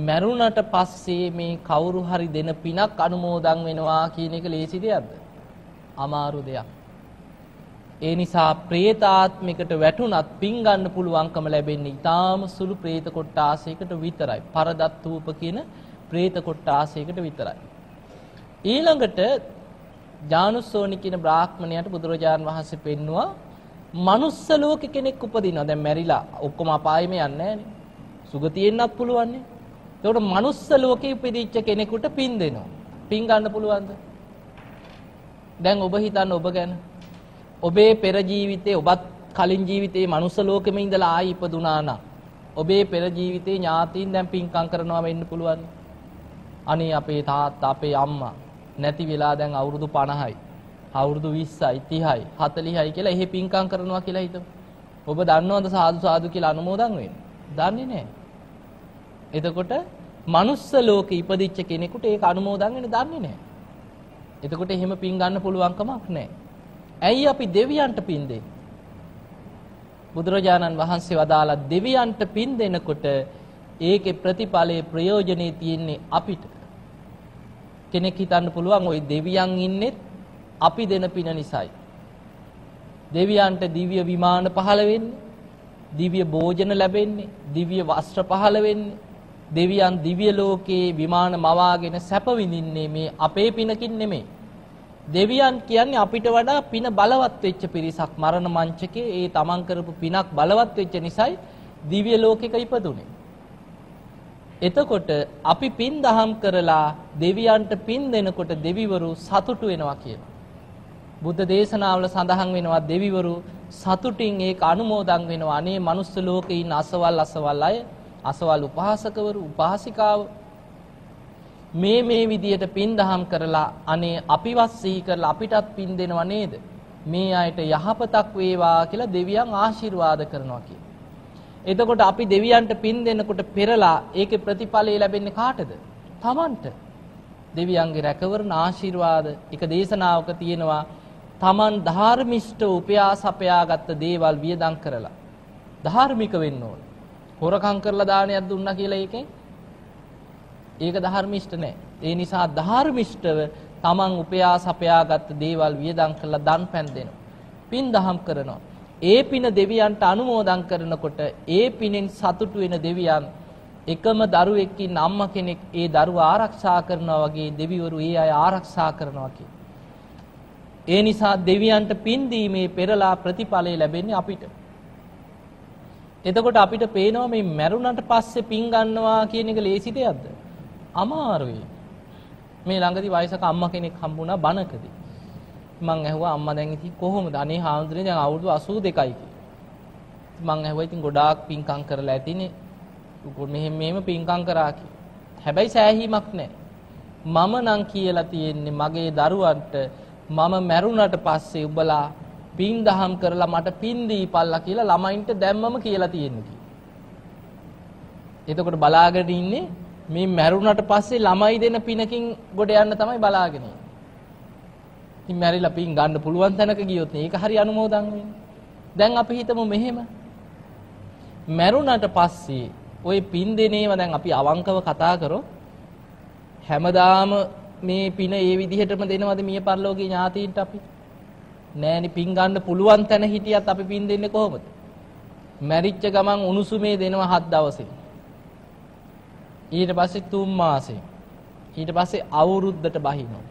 මැරුණට පස්සේ මේ කවුරු හරි දෙන පිනක් අනුමෝදන් වෙනවා කියන එක ලේසි දෙයක්ද? අමාරු දෙයක්. ඒ නිසා പ്രേතාත්මිකට වැටුණත් පින් ගන්න පුළුවන්කම ලැබෙන්නේ ඊටාම සුළු പ്രേත කොට්ටාසයකට විතරයි. පරදත්තූප කියන പ്രേත කොට්ටාසයකට විතරයි. ඊළඟට ජානුස්සෝනි කියන බ්‍රාහ්මණයාට බුදුරජාන් වහන්සේ පෙන්නවා මනුස්ස ලෝකෙ කෙනෙක් උපදිනවා. දැන් මැරිලා ඔක්කොම අපායෙම යන්නේ නැහැනේ. සුගතියෙන්නත් පුළුවන් නේ. ඒකට මනුස්ස ලෝකෙ උපදිච්ච කෙනෙකුට පින් දෙනවා. පින් ගන්න පුළුවන්ද? දැන් ඔබ හිතන්න ඔබ ගැන. ඔබේ පෙර ජීවිතේ ඔබත් කලින් ජීවිතේ මනුස්ස ලෝකෙම ඉඳලා ආයි ඉපදුනා නම් ඔබේ පෙර ජීවිතේ ඥාතීන් දැන් පින්කම් කරනවා වෙන්න පුළුවන්. අනේ අපේ තාත්තා අපේ අම්මා නැති වෙලා දැන් අවුරුදු 50යි. අවුරුදු 20යි 30යි 40යි කියලා එහෙ පින්කම් කරනවා කියලා හිතමු. ඔබ දන්නවද සාදු සාදු කියලා අනුමෝදන් වෙන්නේ? දන්නේ නැහැ. එතකොට මනුස්ස ලෝකෙ ඉපදිච්ච කෙනෙකුට ඒක අනුමෝදන් වෙන්න දන්නේ නැහැ. එතකොට එහෙම පින් ගන්න පුළුවන් කමක් නැහැ. ඇයි අපි දෙවියන්ට පින් දෙන්නේ? බුදුරජාණන් වහන්සේ වදාලා දෙවියන්ට පින් දෙනකොට ඒකේ ප්‍රතිඵලයේ ප්‍රයෝජනේ තියෙන්නේ අපිට. කෙනෙක් හිතන්න පුළුවන් ওই දෙවියන් ඉන්නේ අපි දෙන පින නිසායි. දෙවියන්ට දිව්‍ය විමාන පහළ වෙන්නේ, දිව්‍ය භෝජන ලැබෙන්නේ, දිව්‍ය වස්ත්‍ර පහළ වෙන්නේ, දෙවියන් දිව්‍ය ලෝකයේ විමාන මවාගෙන සැප විඳින්නේ මේ අපේ පිනකින් නෙමෙයි. දෙවියන් කියන්නේ අපිට වඩා පින බලවත් වෙච්ච පිරිසක් මරණ මංචකේ ඒ තමන් කරපු පිනක් බලවත් වෙච්ච නිසායි දිව්‍ය ලෝකෙක ඉපදුනේ. එතකොට අපි පින් දහම් කරලා දෙවියන්ට පින් දෙනකොට දෙවිවරු සතුටු වෙනවා කියලා. බුද්ධ දේශනාවල සඳහන් වෙනවා දෙවිවරු සතුටින් ඒක අනුමෝදන් වෙනවා. අනේ මනුස්ස ලෝකේ ඉන්න අසවල් අසවල් අය, අසවල් උපාසකවරු, උපාසිකාව මේ මේ විදියට පින් දහම් කරලා අනේ අපිවත් සිහි කරලා අපිටත් පින් දෙනව නේද? මේ අයට යහපතක් වේවා කියලා දෙවියන් ආශිර්වාද කරනවා කියලා. එතකොට අපි දෙවියන්ට පින් දෙනකොට පෙරලා ඒකේ ප්‍රතිඵලය ලැබෙන්නේ කාටද? Tamanට. දෙවියන්ගේ රැකවරණ ආශිර්වාද එක දේශනාවක තියෙනවා Taman ධාර්මිෂ්ඨ උපයාස අපයාගත්ත දේවල් වියදම් කරලා ධාර්මික වෙන්න ඕන. හොරකම් කරලා දානයක් දුන්නා කියලා ඒකෙන් ඒක ධර්මිෂ්ඨ නැහැ. ඒ නිසා ධාර්මිෂ්ඨව Taman උපයාස අපයාගත්ත දේවල් වියදම් කරලා දන් පැන් දෙනවා. පින් දහම් කරනවා. ඒ පින දෙවියන්ට අනුමෝදන් කරනකොට ඒ පිනෙන් සතුටු වෙන දෙවියන් එකම දරුවෙක් ඉන්න අම්මා කෙනෙක් ඒ දරුවා ආරක්ෂා කරනවා වගේ දෙවිවරු ඒ අය ආරක්ෂා කරනවා කිය. ඒ නිසා දෙවියන්ට පින් දීමේ පෙරලා ප්‍රතිඵලය ලැබෙන්නේ අපිට. එතකොට අපිට පේනවා මේ මැරුණට පස්සේ පින් ගන්නවා කියන එක ලේසි දෙයක්ද? අමාරුයි. මේ ළඟදී වයසක අම්මා කෙනෙක් හම්බුණා බණකදී. මං ඇහුවා අම්මා දැන් ඉතින් කොහොමද? අනේ හාමුදුරනේ දැන් අවුරුදු 82යි කියලා. මං ඇහුවා ඉතින් ගොඩාක් පින්කම් කරලා ඇතිනේ. මෙහෙම මෙහෙම පින්කම් කරා කියලා. හැබැයි සෑහීමක් නැහැ. මම නම් කියලා තියෙන්නේ මගේ දරුවන්ට මම මැරුණට පස්සේ උඹලා පින් දහම් කරලා මට පින් දීපල්ලා කියලා ළමයින්ට දැම්මම කියලා තියෙන්නේ. එතකොට බලාගෙන ඉන්නේ මේ මැරුණට පස්සේ ළමයි දෙන පිනකින් ගොඩ යන්න තමයි බලාගෙන ඉන්නේ. ඉතින් මැරිලා පින් ගන්න පුළුවන් තැනක ගියොත් ඒක හරි අනුමෝදන් වෙන්නේ. දැන් අපි හිතමු මෙහෙම. මැරුණට පස්සේ ওই පින් දෙනේව දැන් අපි අවංකව කතා කරොත් හැමදාම මේ පින ඒ විදිහටම දෙනවද මිය පරලෝකීය ඥාතීන්ට අපි? නෑනේ පින් ගන්න පුළුවන් තැන හිටියත් අපි පින් දෙන්නේ කොහොමද? මැරිච්ච ගමන් උණුසුමේ දෙනවා හත් දවසේ. ඊට පස්සේ තුන් මාසේ. ඊට පස්සේ අවුරුද්දට බහිනවා.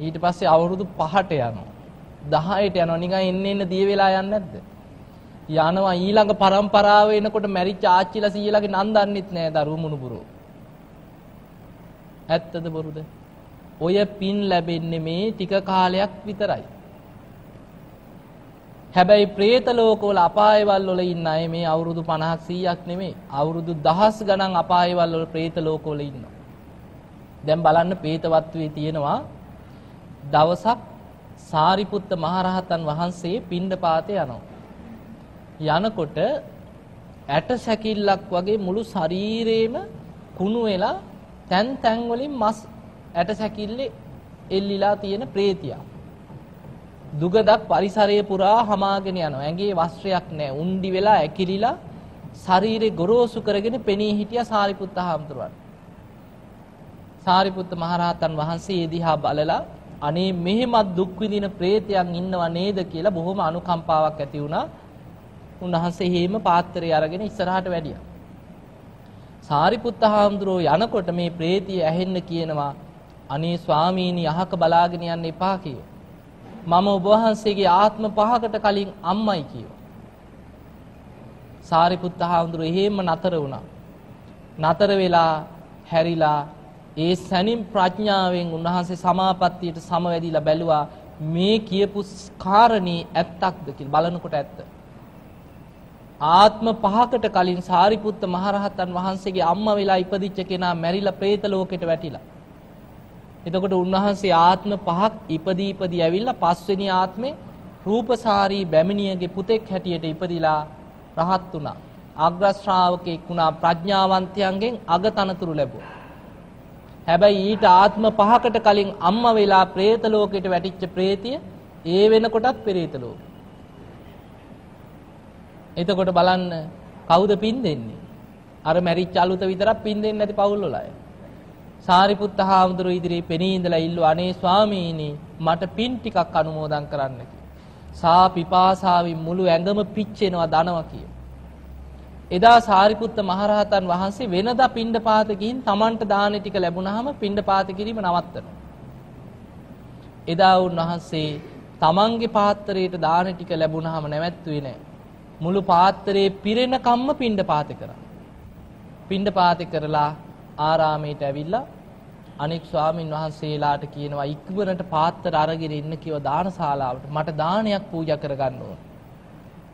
ඊට පස්සේ අවුරුදු 5ට යනවා. 10ට යනවා නිකන් එන්න එන්න දිය වෙලා යන්නේ නැද්ද? යනවා ඊළඟ પરම්පරාව එනකොට මැරිච්ච ආච්චිලා සීයලාගේ නම් දන්නෙත් නෑ දරුවෝ මුණුබුරෝ. ඇත්තද බොරුද? ඔය පින් ලැබෙන්නේ මේ ටික කාලයක් විතරයි. හැබැයි പ്രേත ලෝකවල අපායවල වල ඉන්න අය මේ අවුරුදු 50ක් 100ක් නෙමෙයි අවුරුදු දහස් ගණන් අපායවල වල പ്രേත ලෝකවල ඉන්නවා. දැන් බලන්න പ്രേතවත්වයේ තියෙනවා දවසක් සාරිපුත්ත මහරහතන් වහන්සේ පිණ්ඩපාතේ යනවා. යනකොට ඇට සැකිල්ලක් වගේ මුළු ශරීරේම කුණු වෙලා තැන් තැන් වලින් මස් ඇට සැකිල්ලේ එල්ලිලා තියෙන പ്രേතියක්. දුගදක් පරිසරයේ පුරා හමාගෙන යනවා. ඇඟේ වස්ත්‍රයක් නැහැ. උණ්ඩි වෙලා ඇකිලිලා ශරීරේ ගොරෝසු කරගෙන පෙනී හිටියා සාරිපුත්ත හාමුදුරුවන්. සාරිපුත්ත මහරහතන් වහන්සේ ඒ දිහා බලලා අනේ මෙහෙමත් දුක් විඳින ප්‍රේතයන් ඉන්නව නේද කියලා බොහොම අනුකම්පාවක් ඇති වුණා. උන්වහන්සේ හේම පාත්‍රය අරගෙන ඉස්සරහට වැඩියා. සාරිපුත්ත හාමුදුරුවෝ යනකොට මේ ප්‍රේතිය ඇහෙන්න කියනවා අනේ ස්වාමීනි අහක බලාගෙන යන්න එපා කියලා. මම ඔබ වහන්සේගේ ආත්ම පහකට කලින් අම්මයි කියෝ. සාරිපුත්ත හාමුදුරුවෝ එහෙම නතර වුණා. නතර වෙලා හැරිලා ඒ සැනින් ප්‍රඥාවෙන් උන්වහන්සේ සමාපත්තියට සමවැදිලා බැලුවා මේ කියපු කාරණේ ඇත්තක්ද කියලා බලනකොට ඇත්ත. ආත්ම පහකට කලින් සාරිපුත්ත මහරහතන් වහන්සේගේ අම්මා වෙලා ඉපදිච්ච කෙනා මැරිලා പ്രേත ලෝකෙට වැටිලා. එතකොට උන්වහන්සේ ආත්ම පහක් ඉපදී ඉපදී ඇවිල්ලා පස්වෙනි ආත්මේ රූපසාරී බැමිණියගේ පුතෙක් හැටියට ඉපදිලා රහත් වුණා. අග්‍ර ශ්‍රාවකෙක් වුණා ප්‍රඥාවන්තයන්ගෙන් අගතනතුරු ලැබුවා. හැබැයි ඊට ආත්ම පහකට කලින් අම්මා වෙලා പ്രേත ලෝකයට වැටිච්ච പ്രേතිය ඒ වෙනකොටත් പ്രേත ලෝකේ. එතකොට බලන්න කවුද පින් දෙන්නේ? අර මැරිච්ච අලුත විතරක් පින් දෙන්නේ නැති පවුල් වල අය. සාරිපුත්ත හාමුදුරුවෝ ඉදිරියේ පෙනී ඉඳලා ඉල්ලුවා අනේ ස්වාමීනි මට පින් ටිකක් අනුමෝදන් කරන්න සා පිපාසාවින් මුළු ඇඟම පිච්චෙනවා දනවා කිය. එදා සාරිපුත්ත මහරහතන් වහන්සේ වෙනදා පිණ්ඩපාත ගිහින් Tamanට දාන ටික ලැබුණාම පිණ්ඩපාත කිරීම නවත්තනවා. එදා උන්වහන්සේ Tamanගේ පාත්‍රයට දාන ටික ලැබුණාම නැවැත්තුවේ නැහැ. මුළු පාත්‍රයේ පිරෙන කම්ම පිණ්ඩපාත කරා. පිණ්ඩපාත කරලා ආරාමයට ඇවිල්ලා අනෙක් ස්වාමින් වහන්සේලාට කියනවා ඉක්මනට පාත්‍ර අරගෙන ඉන්න කිව්ව දානශාලාවට මට දානයක් පූජා කරගන්න ඕන.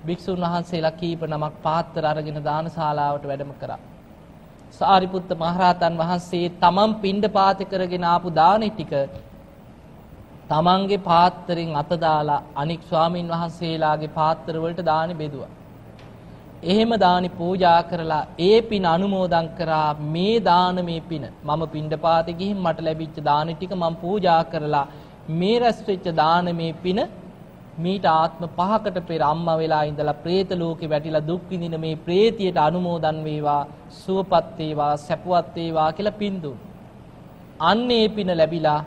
භික්ෂුන් වහන්සේලා කීප නමක් පාත්‍ර අරගෙන දානශාලාවට වැඩම කරා. සාරිපුත්ත මහරහතන් වහන්සේ තමන් පින්ඩ පාත කරගෙන ආපු දානෙ ටික තමන්ගේ පාත්‍රයෙන් අත දාලා අනික් ස්වාමින් වහන්සේලාගේ පාත්‍ර වලට දානි බෙදුවා. එහෙම දානි පූජා කරලා ඒ පින අනුමෝදන් කරා මේ දානමේ පින මම පින්ඩපාතේ ගිහින් මට ලැබිච්ච දාන ටික මම පූජා කරලා මේ රැස් වෙච්ච දානමේ පින මීට ආත්ම පහකට පෙර අම්මා වෙලා ඉඳලා പ്രേත ලෝකේ වැටිලා දුක් විඳින මේ പ്രേතියට අනුමෝදන් වේවා සුවපත් වේවා සැපවත් වේවා කියලා පින් දුන්. අන්නේ පින ලැබිලා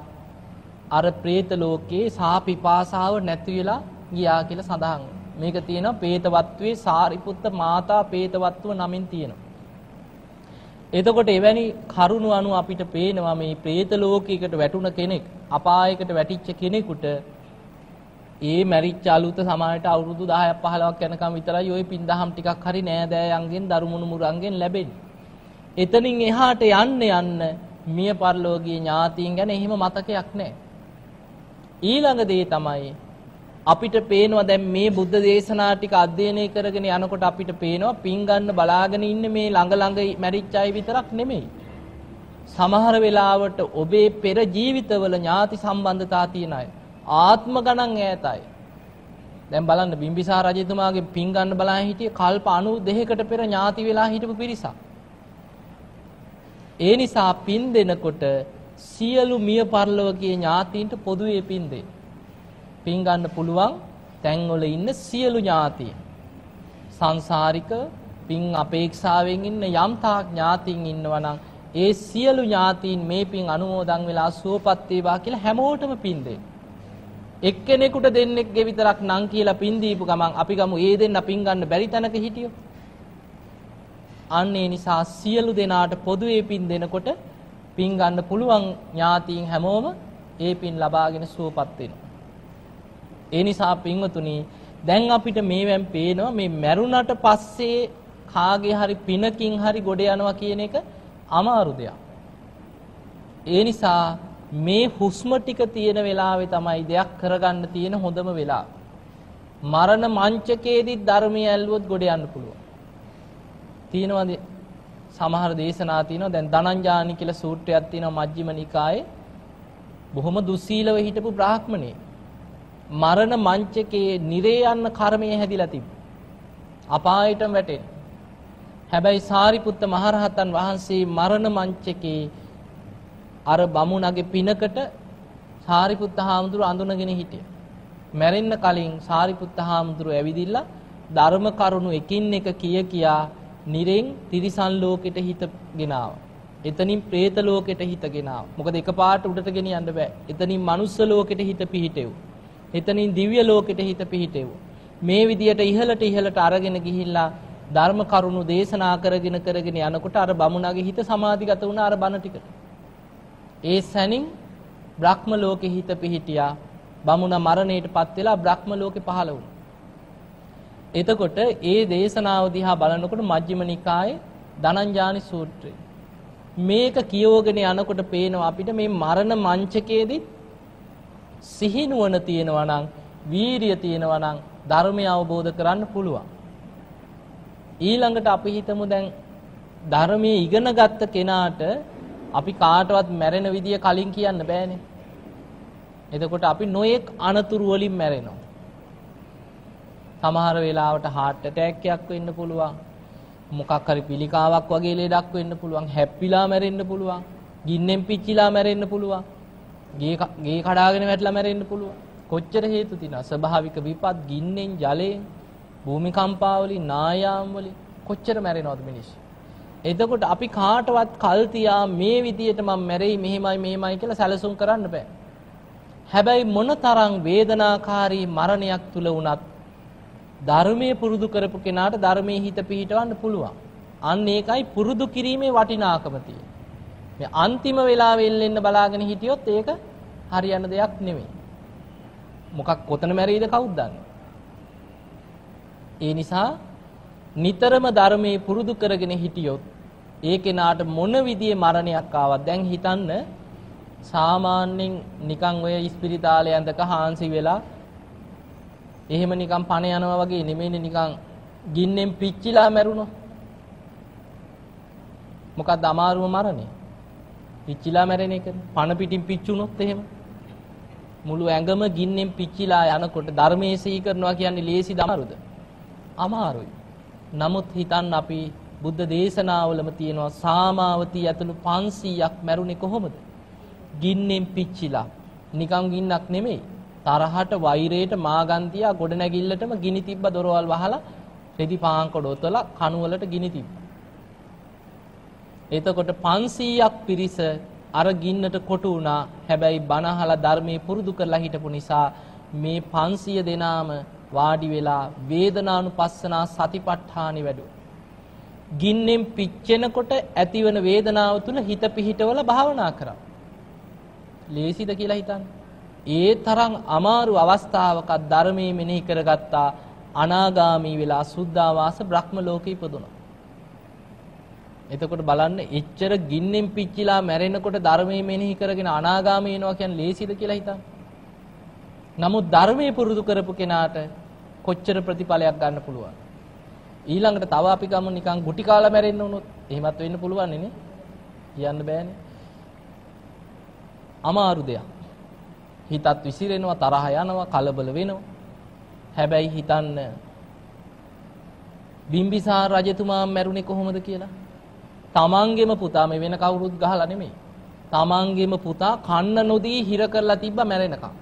අර പ്രേත ලෝකේ සාපිපාසාව නැති වෙලා ගියා කියලා සඳහන් වෙනවා. මේක තියෙනවා පේතවත්වයේ සාරිපුත්ත මාතා පේතවත්ව නමින් තියෙනවා. එතකොට එවැනි කරුණු අනුව අපිට පේනවා මේ പ്രേත ලෝකයකට වැටුණ කෙනෙක් අපායකට වැටිච්ච කෙනෙකුට ඒ මැරිච්ච අලුත සමායට අවුරුදු 10ක් 15ක් යනකම් විතරයි ওই පින්දහම් ටිකක් හරි නෑදෑයන්ගෙන් දරුමුණු මුරංගෙන් ලැබෙන්නේ. එතනින් එහාට යන්න යන්න මිය පරලෝකීය ඥාතීන් ගැන එහෙම මතකයක් නෑ. ඊළඟ දේ තමයි අපිට පේනවා දැන් මේ බුද්ධ දේශනා ටික අධ්‍යයනය කරගෙන යනකොට අපිට පේනවා පින් ගන්න බලාගෙන ඉන්න මේ ළඟ ළඟ මැරිච්ච අය විතරක් නෙමෙයි. සමහර වෙලාවට ඔබේ පෙර ජීවිතවල ඥාති සම්බන්ධතා තියෙන අය ආත්ම ගණන් ඈතයි. දැන් බලන්න බිම්බිසාර රජතුමාගේ පින් ගන්න බලාගෙන හිටියේ කල්ප 92කට පෙර ඥාති වෙලා හිටපු පිරිසක්. ඒ නිසා පින් දෙනකොට සියලු මිය පරලොවකී ඥාතීන්ට පොදුවේ පින් දෙන්න. පින් ගන්න පුළුවන් තැන්වල ඉන්න සියලු ඥාතීන්. සංසාරික පින් අපේක්ෂාවෙන් ඉන්න යම් තාක් ඥාතීන් ඉන්නවා නම් ඒ සියලු ඥාතීන් මේ පින් අනුමෝදන් වෙලා සුවපත් වේවා කියලා හැමෝටම පින් දෙන්න. එක්කෙනෙකුට දෙන්නෙක්ගේ විතරක් නම් කියලා පින් දීපු ගමන් අපි ගමු ඒ දෙන්න පින් ගන්න බැරි තැනක හිටියෝ. අන්න ඒ නිසා සියලු දෙනාට පොදුවේ පින් දෙනකොට පින් ගන්න පුළුවන් ඥාතීන් හැමෝම ඒ පින් ලබාගෙන සුවපත් වෙනවා. ඒ නිසා පින්වතුනි දැන් අපිට මේවෙන් පේනවා මේ මැරුණට පස්සේ කාගේ හරි පිනකින් හරි ගොඩ යනවා කියන එක අමාරු දෙයක්. ඒ නිසා මේ හුස්ම ටික තියෙන වෙලාවේ තමයි දෙයක් කරගන්න තියෙන හොඳම වෙලාව. මරණ මංචකයේදී ධර්මය ඇල්ලුවොත් ගොඩ යන්න පුළුවන්. තියෙනවද සමහර දේශනා තියෙනවා දැන් ධනංජානි කියලා සූත්‍රයක් තියෙනවා මජ්ක්‍ධිම නිකායේ බොහොම දුස්සීලව හිටපු බ්‍රාහ්මණේ මරණ මංචකයේ නිරේ යන්න කර්මය හැදිලා තිබ්බ. අපායටම වැටෙන. හැබැයි සාරිපුත්ත මහරහතන් වහන්සේ මරණ මංචකේ අර බමුණගේ පිනකට සාරිපුත්ත හාමුදුරුව අඳුනගෙන හිටිය. මැරෙන්න කලින් සාරිපුත්ත හාමුදුරුව ඇවිදිලා ධර්ම කරුණු එකින් එක කිය කියා නිරෙන් තිරිසන් ලෝකෙට හිත ගෙනාව. එතනින් പ്രേත ලෝකෙට හිත ගෙනාව. මොකද එකපාරට උඩට ගෙනියන්න බෑ. එතනින් මනුස්ස ලෝකෙට හිත පිහිටෙව්. එතනින් දිව්‍ය ලෝකෙට හිත පිහිටෙව්. මේ විදියට ඉහළට ඉහළට අරගෙන ගිහිල්ලා ධර්ම කරුණු දේශනා කරගෙන කරගෙන යනකොට අර බමුණගේ හිත සමාධිගත වුණා අර බණ ටිකට. ඒ සැනින් බ්‍රහ්ම ලෝකෙ හිත පිහිටියා. බමුණ මරණයටපත් වෙලා බ්‍රහ්ම ලෝකෙ පහළ වුණා. එතකොට ඒ දේශනාව දිහා බලනකොට මජ්ක්‍ධිම නිකායේ ධනංජානි සූත්‍රය. මේක කියවගෙන යනකොට පේනවා අපිට මේ මරණ මංචකයේදී සිහිනුවන තියෙනවා නම් වීරිය තියෙනවා නම් ධර්මය අවබෝධ කරන්න පුළුවන්. ඊළඟට අපි හිතමු දැන් ධර්මයේ ඉගෙන ගත්ත කෙනාට අපි කාටවත් මැරෙන විදිය කලින් කියන්න බෑනේ. එතකොට අපි නොයෙක් අනතුරු වලින් මැරෙනවා. සමහර වෙලාවට heart attack එකක් වෙන්න පුළුවන්. මොකක් හරි පිළිකාවක් වගේ ලෙඩක් වෙන්න පුළුවන්. හැප්පිලා මැරෙන්න පුළුවන්. ගින්නෙන් පිච්චිලා මැරෙන්න පුළුවන්. ගේ ගේ කඩාගෙන වැටලා මැරෙන්න පුළුවන්. කොච්චර හේතු තියනවා. ස්වභාවික විපත් ගින්නෙන් ජලයෙන් භූමිකම්පා වලින් නායාම් වලින් කොච්චර මැරෙනවද මිනිස්සු. එතකොට අපි කාටවත් කල් තියා මේ විදියට මම මැරෙයි මෙහෙමයි මෙහෙමයි කියලා සැලසුම් කරන්න බෑ. හැබැයි මොනතරම් වේදනාකාරී මරණයක් තුල වුණත් ධර්මයේ පුරුදු කරපු කෙනාට ධර්මයේ හිත පිහිටවන්න පුළුවන්. අන්න ඒකයි පුරුදු කිරීමේ වටිනාකම මේ අන්තිම වෙලාවෙ එල්ලෙන්න බලාගෙන හිටියොත් ඒක හරියන දෙයක් නෙමෙයි. මොකක් කොතන මැරෙයිද කවුද දන්නේ? ඒ නිසා නිතරම ධර්මයේ පුරුදු කරගෙන හිටියොත් ඒ කෙනාට මොන විදියෙ මරණයක් ආවත් දැන් හිතන්න සාමාන්‍යයෙන් නිකන් ඔය ඉස්පිරිතාලේ ඇඳක හාන්සි වෙලා එහෙම නිකන් පණ යනවා වගේ නෙමෙයිනේ නිකන් ගින්නෙන් පිච්චිලා මැරුණොත් මොකක්ද අමාරුම මරණය පිච්චිලා මැරෙන එක පණ පිටින් පිච්චුනොත් එහෙම මුළු ඇඟම ගින්නෙන් පිච්චිලා යනකොට ධර්මයේ සිහි කරනවා කියන්නේ ලේසි දමරුද අමාරුයි නමුත් හිතන්න අපි බුද්ධ දේශනාවලම තියෙනවා සාමාවතී ඇතුළු 500ක් මැරුණේ කොහොමද? ගින්නෙන් පිච්චිලා. නිකන් ගින්නක් නෙමෙයි. තරහට වෛරයට මාගන්තියා ගොඩනැගිල්ලටම ගිනි තිබ්බ දොරවල් වහලා රෙදි පාංකොඩ ඔතලා කණුවලට ගිනි තිබ්බා. එතකොට 500ක් පිරිස අර ගින්නට කොටු වුණා. හැබැයි බණ අහලා ධර්මයේ පුරුදු කරලා හිටපු නිසා මේ 500 දෙනාම වාඩි වෙලා වේදනානුපස්සනා සතිපට්ඨානෙ වැඩුවා. ගින්නෙන් පිච්චෙනකොට ඇතිවන වේදනාව තුල හිත පිහිටවල භාවනා කරා. ලේසිද කියලා හිතන්න. ඒ තරම් අමාරු අවස්ථාවක ධර්මයේ මෙනෙහි කරගත්තා අනාගාමී වෙලා සුද්ධාවාස බ්‍රහ්ම ලෝකෙ ඉපදුණා. එතකොට බලන්න එච්චර ගින්නෙන් පිච්චිලා මැරෙනකොට ධර්මයේ මෙනෙහි කරගෙන අනාගාමී වෙනවා කියන්නේ ලේසිද කියලා හිතන්න. නමුත් ධර්මයේ පුරුදු කරපු කෙනාට කොච්චර ප්‍රතිඵලයක් ගන්න පුළුවන්. ඊළඟට තව අපි ගමු නිකන් ගුටි කාලා මැරෙන්න වුණොත් එහෙමත් වෙන්න පුළුවන් නේ. කියන්න බෑනේ. අමාරු දෙයක්. හිතත් විසිරෙනවා තරහ යනවා කලබල වෙනවා. හැබැයි හිතන්න බිම්බිසාර රජතුමා මැරුණේ කොහොමද කියලා. තමන්ගේම පුතා මේ වෙන කවුරුත් ගහලා නෙමෙයි. තමන්ගේම පුතා කන්න නොදී හිර කරලා තිබ්බා මැරෙනකම්.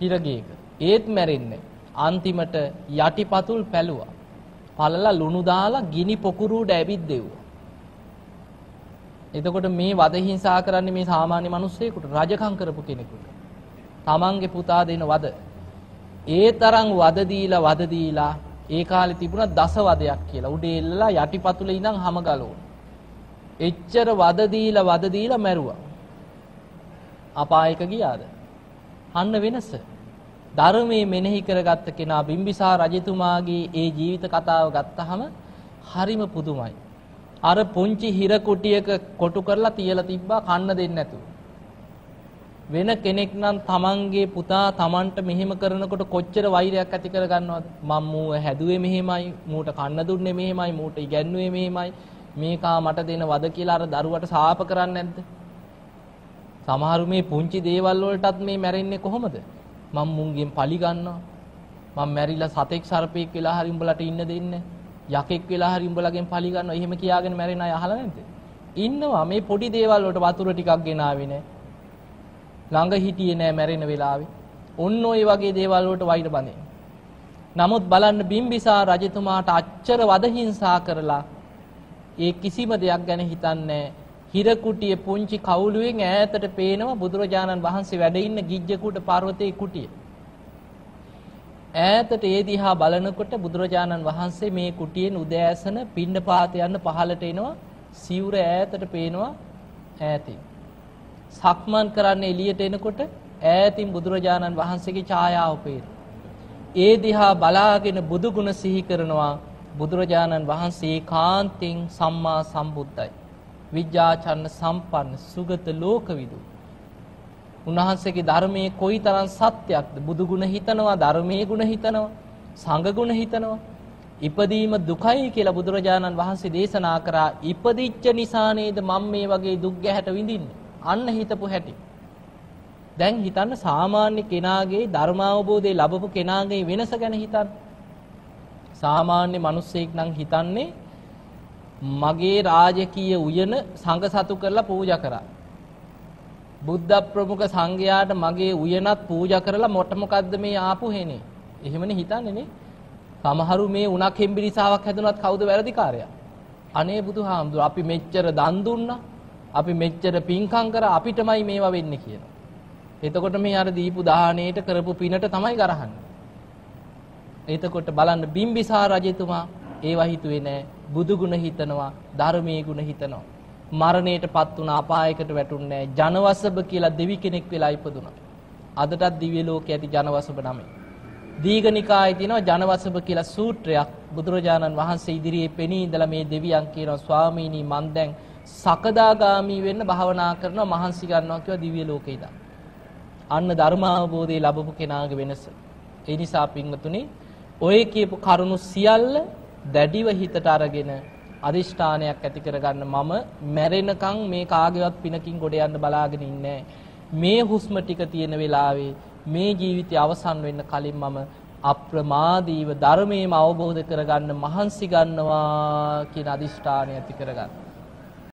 හිරගේක. ඒත් මැරෙන්නේ. අන්තිමට යටිපතුල් පැලුවා. පළලා ලුණු දාලා ගිනි පොකුරුවට ඇවිත් දෙව්වා. එතකොට මේ වද හිංසා කරන්නේ මේ සාමාන්‍ය මිනිස්සෙකුට රජකම් කරපු කෙනෙකුට. තමන්ගේ පුතා දෙන වද. ඒ තරම් වද දීලා වද දීලා ඒ කාලේ තිබුණා දස වදයක් කියලා. උඩේ එල්ලලා යටිපතුලේ ඉඳන් හැම ගලවන. එච්චර වද දීලා වද දීලා මැරුවා. අපායක ගියාද? අන්න වෙනස. ධර්මයේ මෙනෙහි කරගත්ත කෙනා බිම්බිසාර රජතුමාගේ ඒ ජීවිත කතාව ගත්තහම හරිම පුදුමයි. අර පුංචි හිර කුටියක කොටු කරලා තියලා තිබ්බා කන්න දෙන්නේ නැතුව. වෙන කෙනෙක් නම් තමන්ගේ පුතා තමන්ට මෙහෙම කරනකොට කොච්චර වෛරයක් ඇති කර ගන්නවද මම මූව හැදුවේ මෙහෙමයි මූට කන්න දුන්නේ මෙහෙමයි මූට ඉගැන්නුවේ මෙහෙමයි මේකා මට දෙන වද කියලා අර දරුවට සාප කරන්නේ නැද්ද? සමහරු මේ පුංචි දේවල් වලටත් මේ මැරෙන්නේ කොහොමද? මම මුන්ගෙන් පලි ගන්නවා. මම මැරිලා සතෙක් සර්පෙක් වෙලා හරි උඹලට ඉන්න දෙන්නේ. යකෙක් වෙලා හරි උඹලගෙන් පලි ගන්නවා. එහෙම කියාගෙන මැරෙන අය අහලා නැද්ද? ඉන්නවා. මේ පොඩි දේවල් වලට වතුර ටිකක් ගෙනාවේ නැහැ ළඟ හිටියේ නෑ මැරෙන වෙලාවේ. ඔන්න ඔය වගේ දේවල් වලට වෛර බඳින. නමුත් බලන්න බිම්බිසාර රජතුමාට අච්චර වද හිංසා කරලා ඒ කිසිම දෙයක් ගැන හිතන්නේ හිර කුටියේ පුංචි කවුළුවෙන් ඈතට පේනවා බුදුරජාණන් වහන්සේ වැඩ ඉන්න ගිජ්ජකූට පර්වතයේ කුටිය. ඈතට ඒ දිහා බලනකොට බුදුරජාණන් වහන්සේ මේ කුටියෙන් උදෑසන පින්නපාත යන්න පහළට එනවා සිවුර ඈතට පේනවා ඈතින්. සක්මන් කරන්න එළියට එනකොට ඈතින් බුදුරජාණන් වහන්සේගේ ඡායාව පේන. ඒ දිහා බලාගෙන බුදු ගුණ සිහි කරනවා බුදුරජාණන් වහන්සේ කාන්තෙන් සම්මා සම්බුද්දයි. විද්‍යාචන්න සම්පන්න සුගත ලෝකවිදු. උන්වහන්සේගේ ධර්මයේ කොයිතරම් සත්‍යයක්ද බුදු ගුණ හිතනවා ධර්මයේ ගුණ හිතනවා සංඝ ගුණ හිතනවා ඉපදීම දුකයි කියලා බුදුරජාණන් වහන්සේ දේශනා කරා ඉපදිච්ච නිසා නේද මම මේ වගේ දුක් ගැහැට විඳින්නේ අන්න හිතපු හැටි. දැන් හිතන්න සාමාන්‍ය කෙනාගේ ධර්මාවබෝධය ලැබපු කෙනාගේ වෙනස ගැන හිතන්න. සාමාන්‍ය මිනිස්සෙක් නම් හිතන්නේ මගේ රාජකීය උයන සංඝ සතු කරලා පූජා කරා. බුද්ධ ප්‍රමුඛ සංඝයාට මගේ උයනත් පූජා කරලා මොට මොකද්ද මේ ආපු හේනේ. එහෙමනේ හිතන්නේ නේ. සමහරු මේ උණක් හෙම්බිරිසාවක් හැදුනත් කවුද වැරදිකාරයා? අනේ බුදුහාමුදුර අපි මෙච්චර දන් දුන්නා අපි මෙච්චර පින්කම් කර අපිටමයි මේවා වෙන්නේ කියනවා. එතකොට මේ අර දීපු දාහණයට කරපු පිනට තමයි කරහන්නේ. එතකොට බලන්න බිම්බිසාර රජතුමා ඒවා හිතුවේ නෑ. බුදු ගුණ හිතනවා, ධර්මයේ ගුණ හිතනවා. මරණයටපත් වුණ අපායකට වැටුන්නේ නෑ. ජනවසබ කියලා දෙවි කෙනෙක් වෙලා ඉපදුනා. අදටත් දිව්‍ය ලෝකයේ ඇති ජනවසබ නමයි. දීඝනිකායේ තියෙනවා ජනවසබ කියලා සූත්‍රයක්. බුදුරජාණන් වහන්සේ ඉදිරියේ පෙනී ඉඳලා මේ දෙවියන් කියනවා ස්වාමීනි මන් දැන් සකදාගාමි වෙන්න භාවනා කරනවා මහන්සි ගන්නවා කියවා දිව්‍ය ලෝකේ ඉඳන්. අන්න ධර්මාවබෝධය ලැබපු කෙනාගේ වෙනස. ඒ නිසා පින්වතුනි ඔය කියපු කරුණු සියල්ල දැඩිව හිතට අරගෙන අදිෂ්ඨානයක් ඇති කරගන්න මම මැරෙනකන් මේ කාගේවත් පිනකින් ගොඩ යන්න බලාගෙන ඉන්නේ මේ හුස්ම ටික තියෙන වෙලාවේ මේ ජීවිතය අවසන් වෙන්න කලින් මම අප්‍රමාදීව ධර්මයේම අවබෝධ කරගන්න මහන්සි ගන්නවා කියන අදිෂ්ඨානය ඇති කරගන්න.